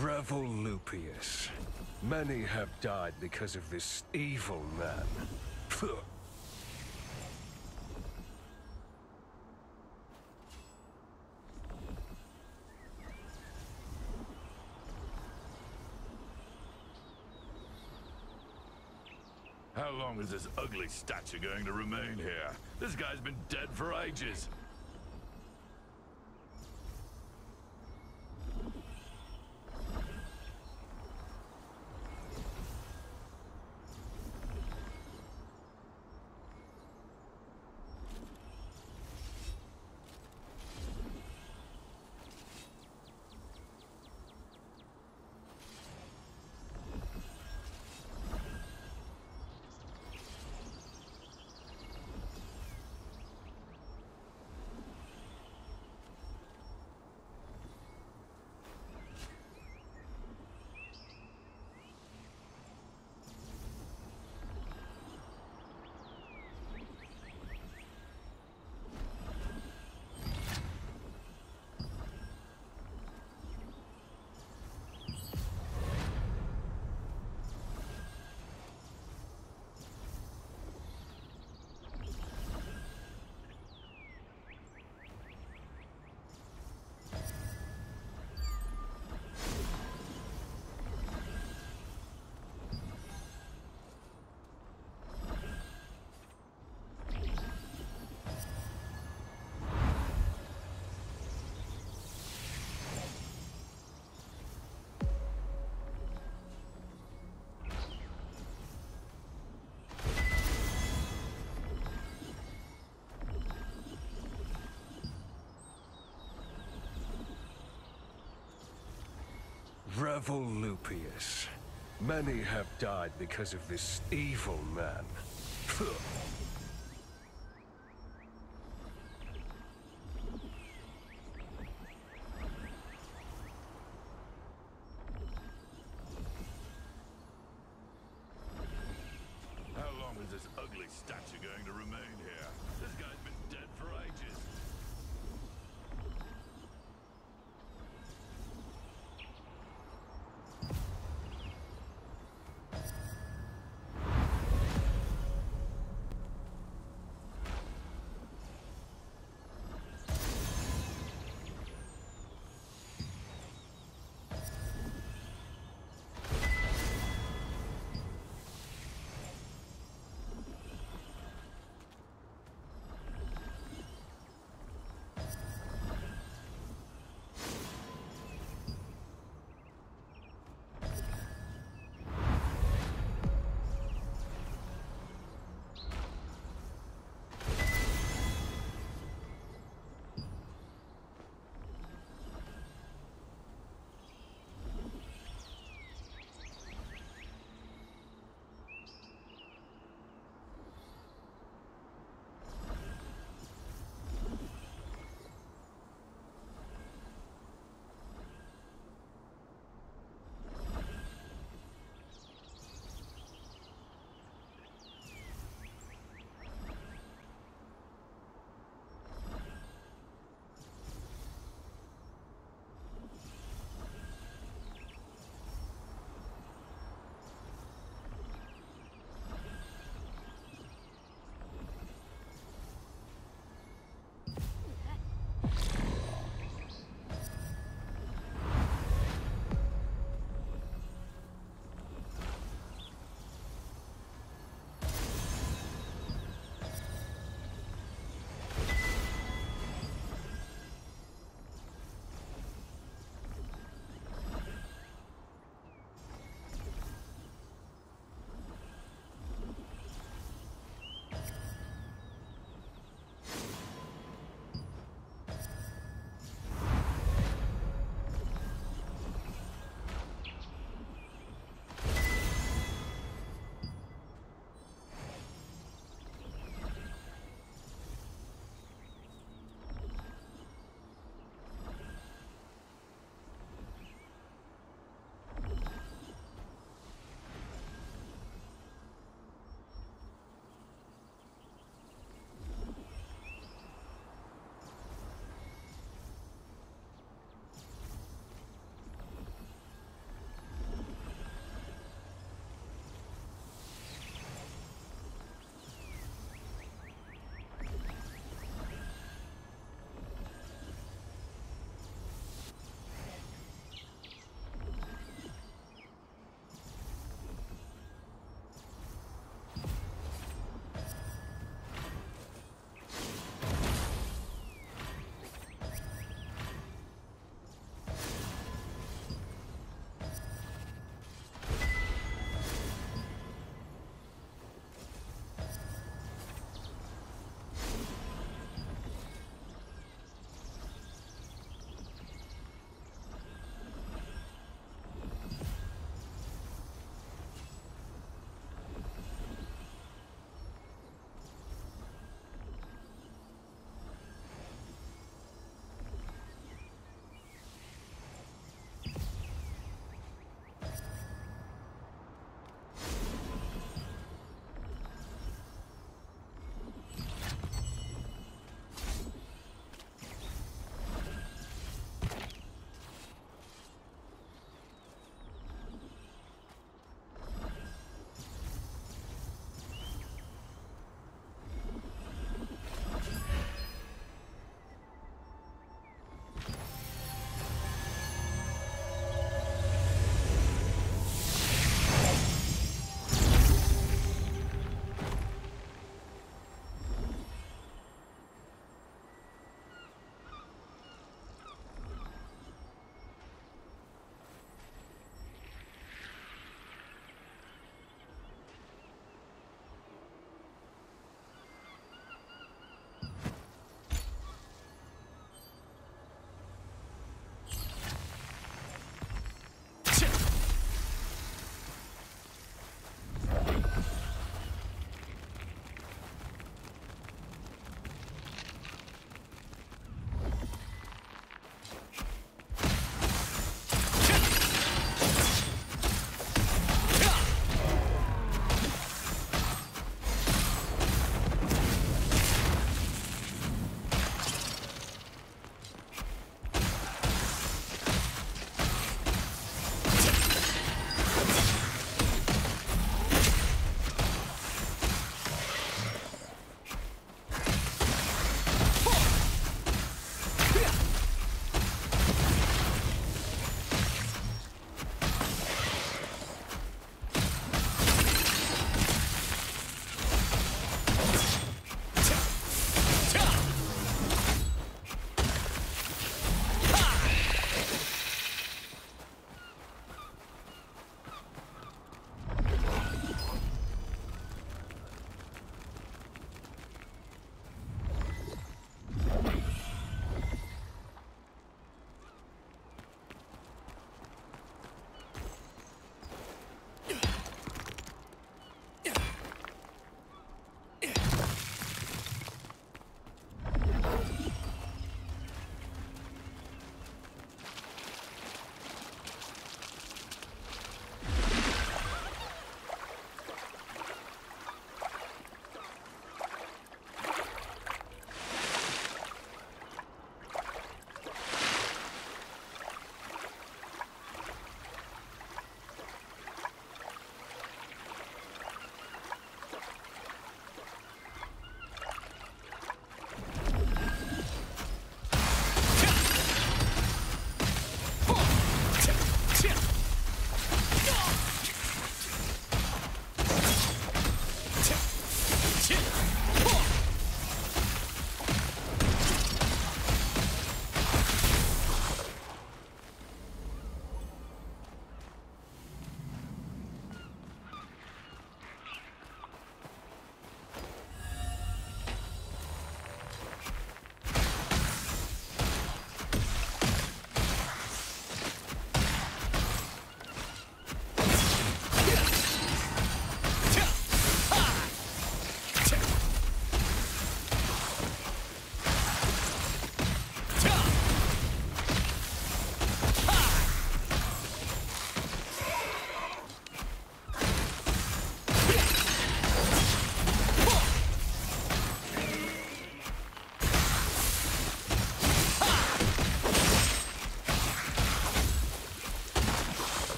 Revel Lupius. Many have died because of this evil man. How long is this ugly statue going to remain here? This guy's been dead for ages. Revel Lupius. Many have died because of this evil man.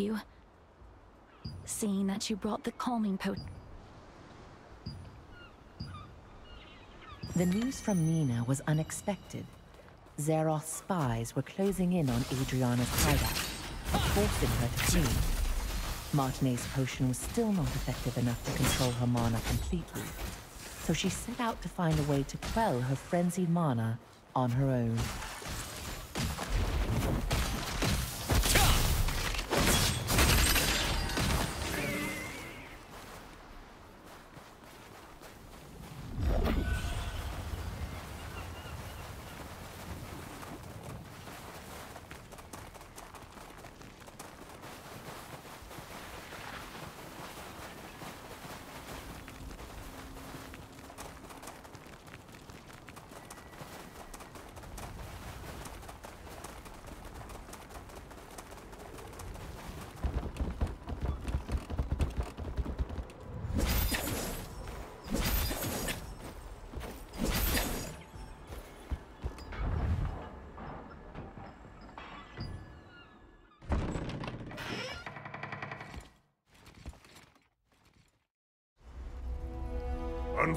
You? Seeing that you brought the calming pot... The news from Nina was unexpected. Zeroth's spies were closing in on Adriana's hideout, forcing her to flee. Martinet's potion was still not effective enough to control her mana completely, so she set out to find a way to quell her frenzied mana on her own.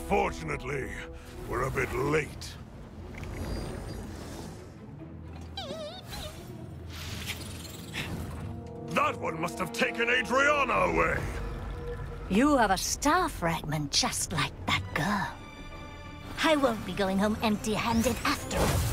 Unfortunately, we're a bit late. That one must have taken Adriana away! You have a star fragment just like that girl. I won't be going home empty-handed after all.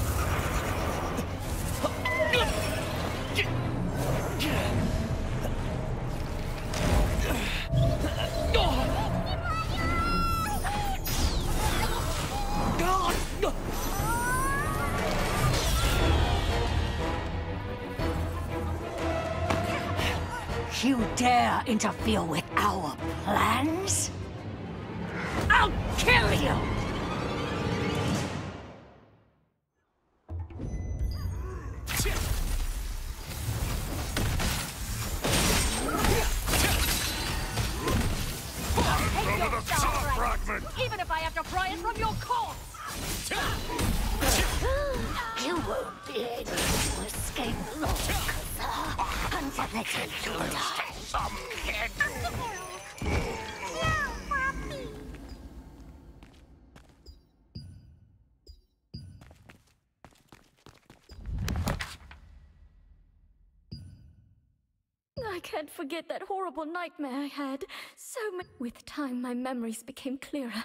Interfere with horrible nightmare I had. So much. With time, my memories became clearer.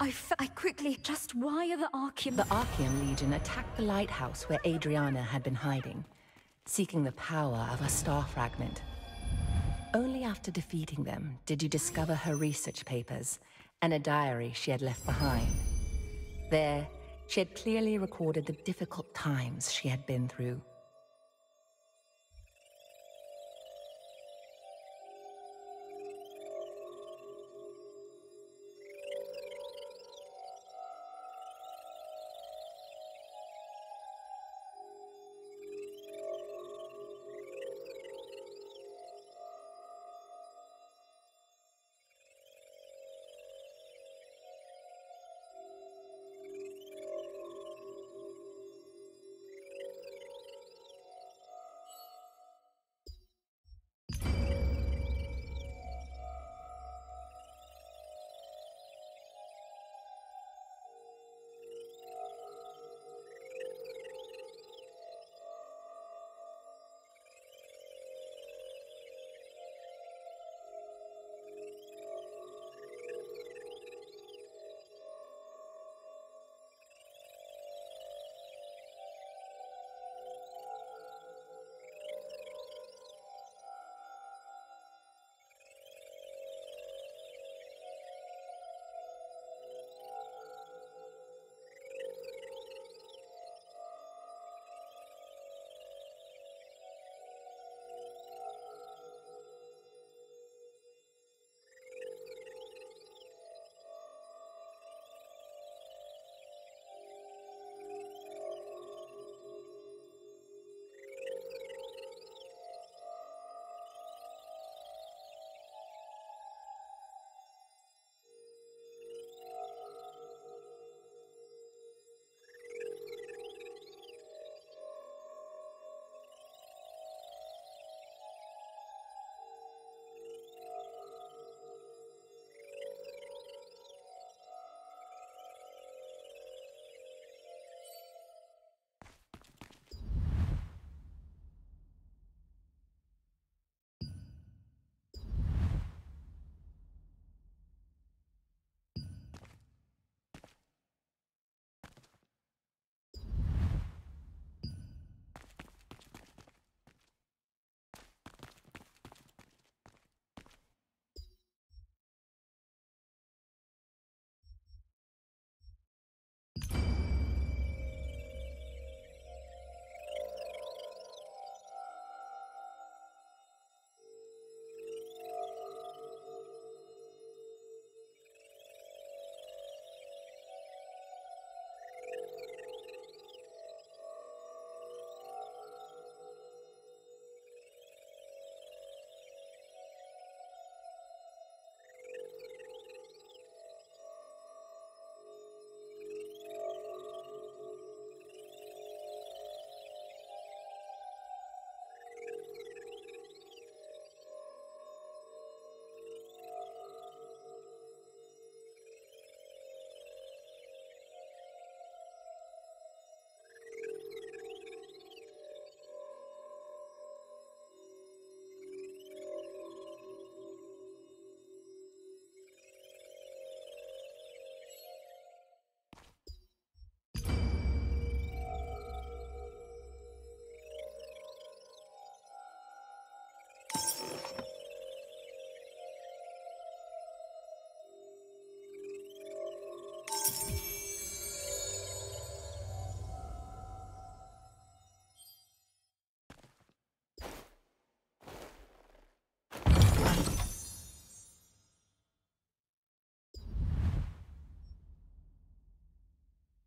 I, I quickly. Just why are the Archeum? The Archeum Legion attacked the lighthouse where Adriana had been hiding, seeking the power of a star fragment. Only after defeating them did you discover her research papers and a diary she had left behind. There, she had clearly recorded the difficult times she had been through.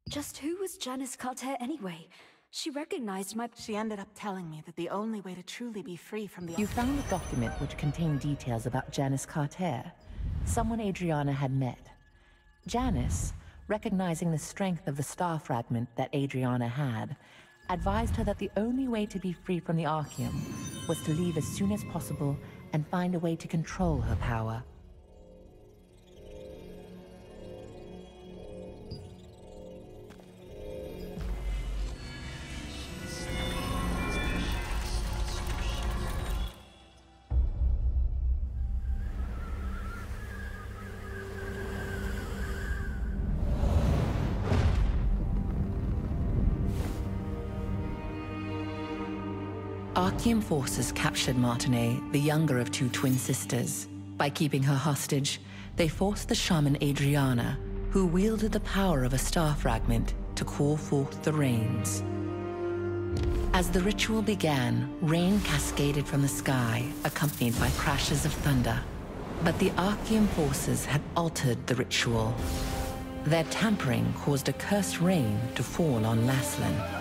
Just who was Janice Carter anyway? She recognized my- She ended up telling me that the only way to truly be free from the- You found a document which contained details about Janice Carter, someone Adriana had met. Janice, recognizing the strength of the star fragment that Adriana had, advised her that the only way to be free from the Archeum was to leave as soon as possible and find a way to control her power. Archeum forces captured Martinet, the younger of two twin sisters. By keeping her hostage, they forced the shaman Adriana, who wielded the power of a star fragment, to call forth the rains. As the ritual began, rain cascaded from the sky, accompanied by crashes of thunder. But the Archeum forces had altered the ritual. Their tampering caused a cursed rain to fall on Laslan.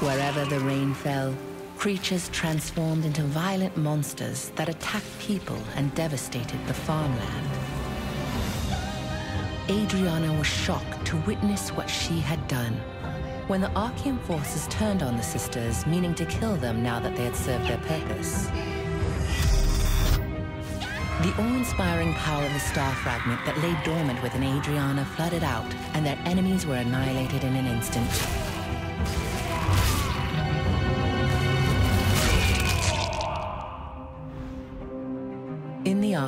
Wherever the rain fell, creatures transformed into violent monsters that attacked people and devastated the farmland. Adriana was shocked to witness what she had done. When the Archeum forces turned on the sisters, meaning to kill them now that they had served their purpose. The awe-inspiring power of the star fragment that lay dormant within Adriana flooded out, and their enemies were annihilated in an instant.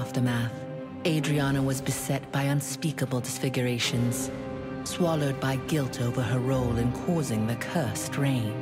Aftermath, Adriana was beset by unspeakable disfigurations, swallowed by guilt over her role in causing the cursed rain.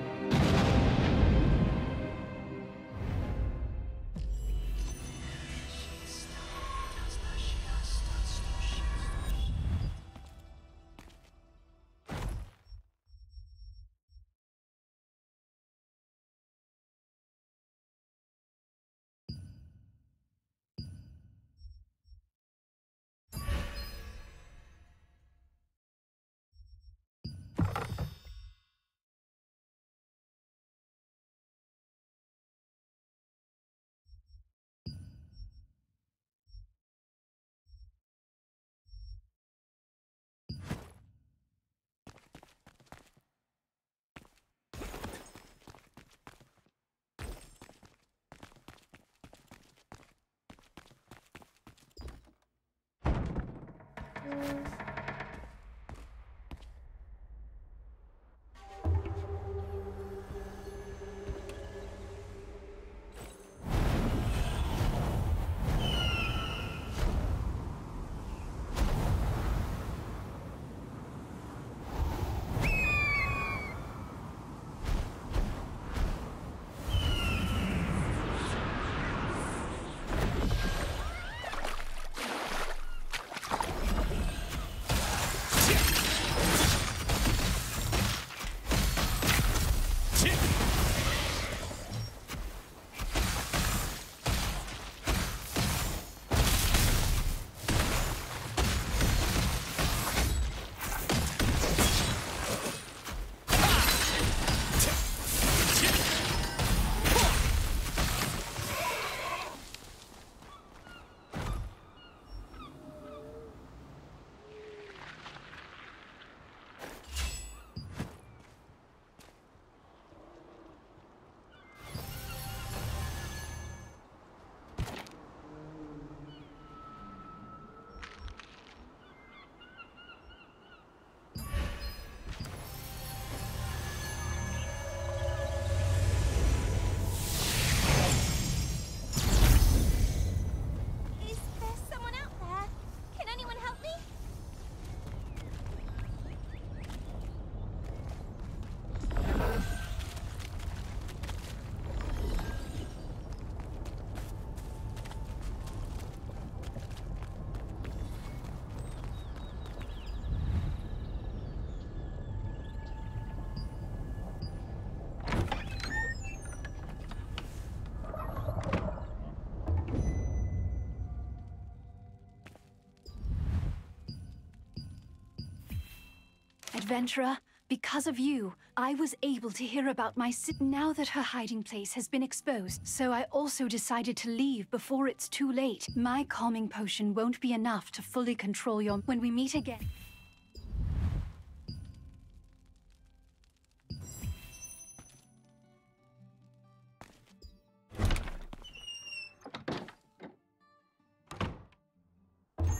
Adventurer, because of you, I was able to hear about my sit now that her hiding place has been exposed, so I also decided to leave before it's too late. My calming potion won't be enough to fully control your- when we meet again.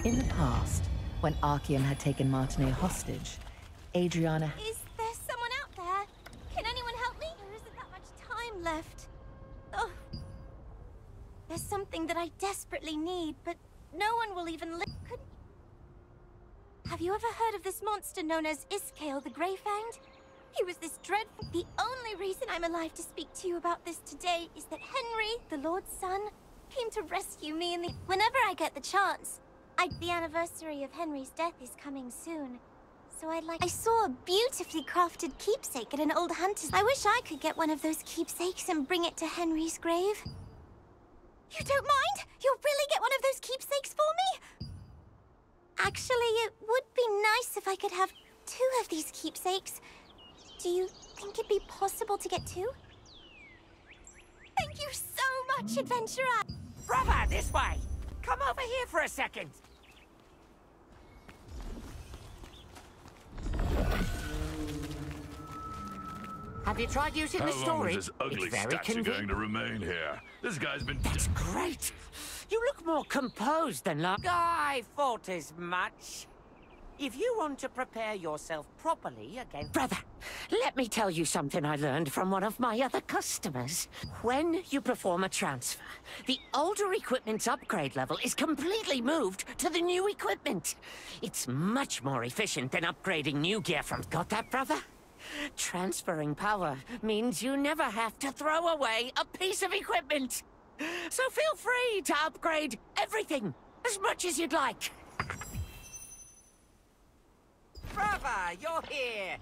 In the past, when Archeum had taken Martinet hostage, Adriana Is there someone out there? Can anyone help me? There isn't that much time left. Oh. There's something that I desperately need, but no one will even li- Could... Have you ever heard of this monster known as Iskale the Greyfanged? He was this dreadful... The only reason I'm alive to speak to you about this today is that Henry, the Lord's son, came to rescue me in the... Whenever I get the chance, I... The anniversary of Henry's death is coming soon. So I'd like... I saw a beautifully crafted keepsake at an old hunter's. I wish I could get one of those keepsakes and bring it to Henry's grave. You don't mind? You'll really get one of those keepsakes for me? Actually, it would be nice if I could have two of these keepsakes. Do you think it'd be possible to get two? Thank you so much, adventurer! Brother, this way! Come over here for a second! Have you tried using How the long storage? is this ugly it's very statue going to remain here? This guy's been That's great! You look more composed than last. I thought as much. If you want to prepare yourself properly again... Brother, let me tell you something I learned from one of my other customers. When you perform a transfer, the older equipment's upgrade level is completely moved to the new equipment. It's much more efficient than upgrading new gear from... Got that, brother? Transferring power means you never have to throw away a piece of equipment. So feel free to upgrade everything as much as you'd like. Brother, you're here.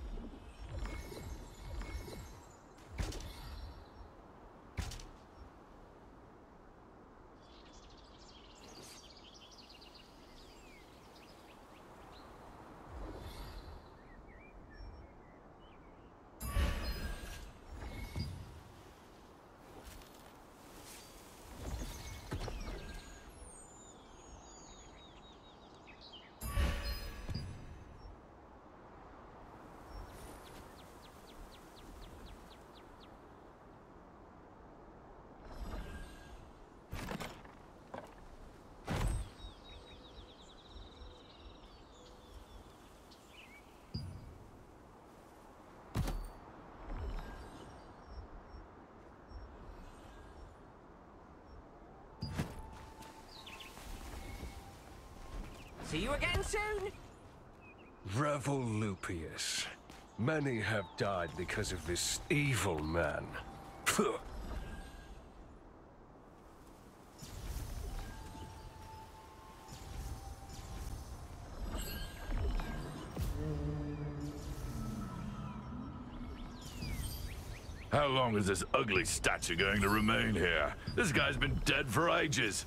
See you again soon. Revel Lupius. Many have died because of this evil man. Phew. How long is this ugly statue going to remain here? This guy's been dead for ages.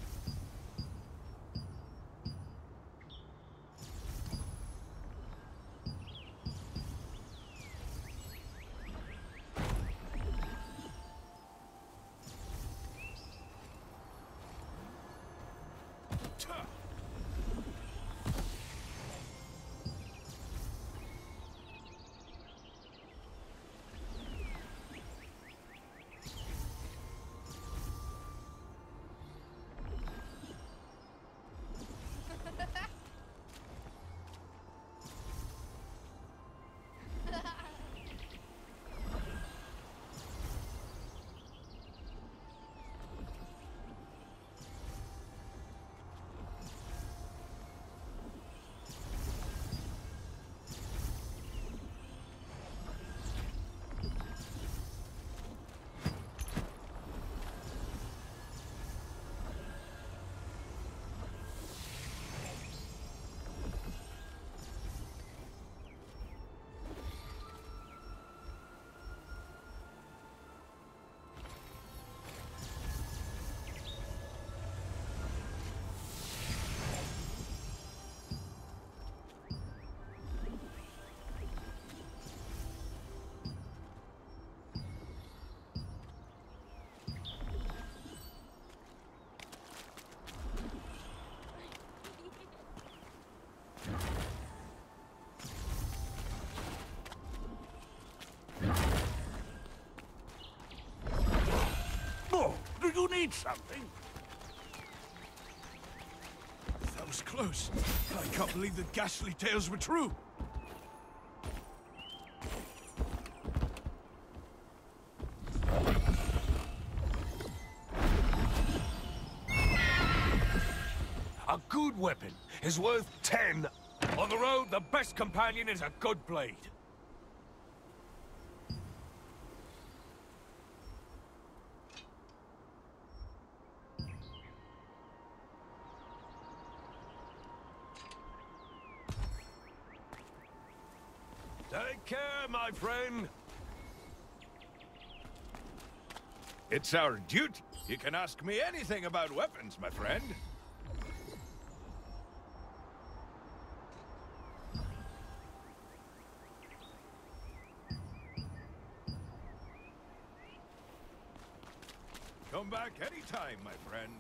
Need something. That was close. I can't believe the ghastly tales were true. A good weapon is worth ten. On the road, the best companion is a good blade. Take care, my friend. It's our duty. You can ask me anything about weapons, my friend. Come back anytime, my friend.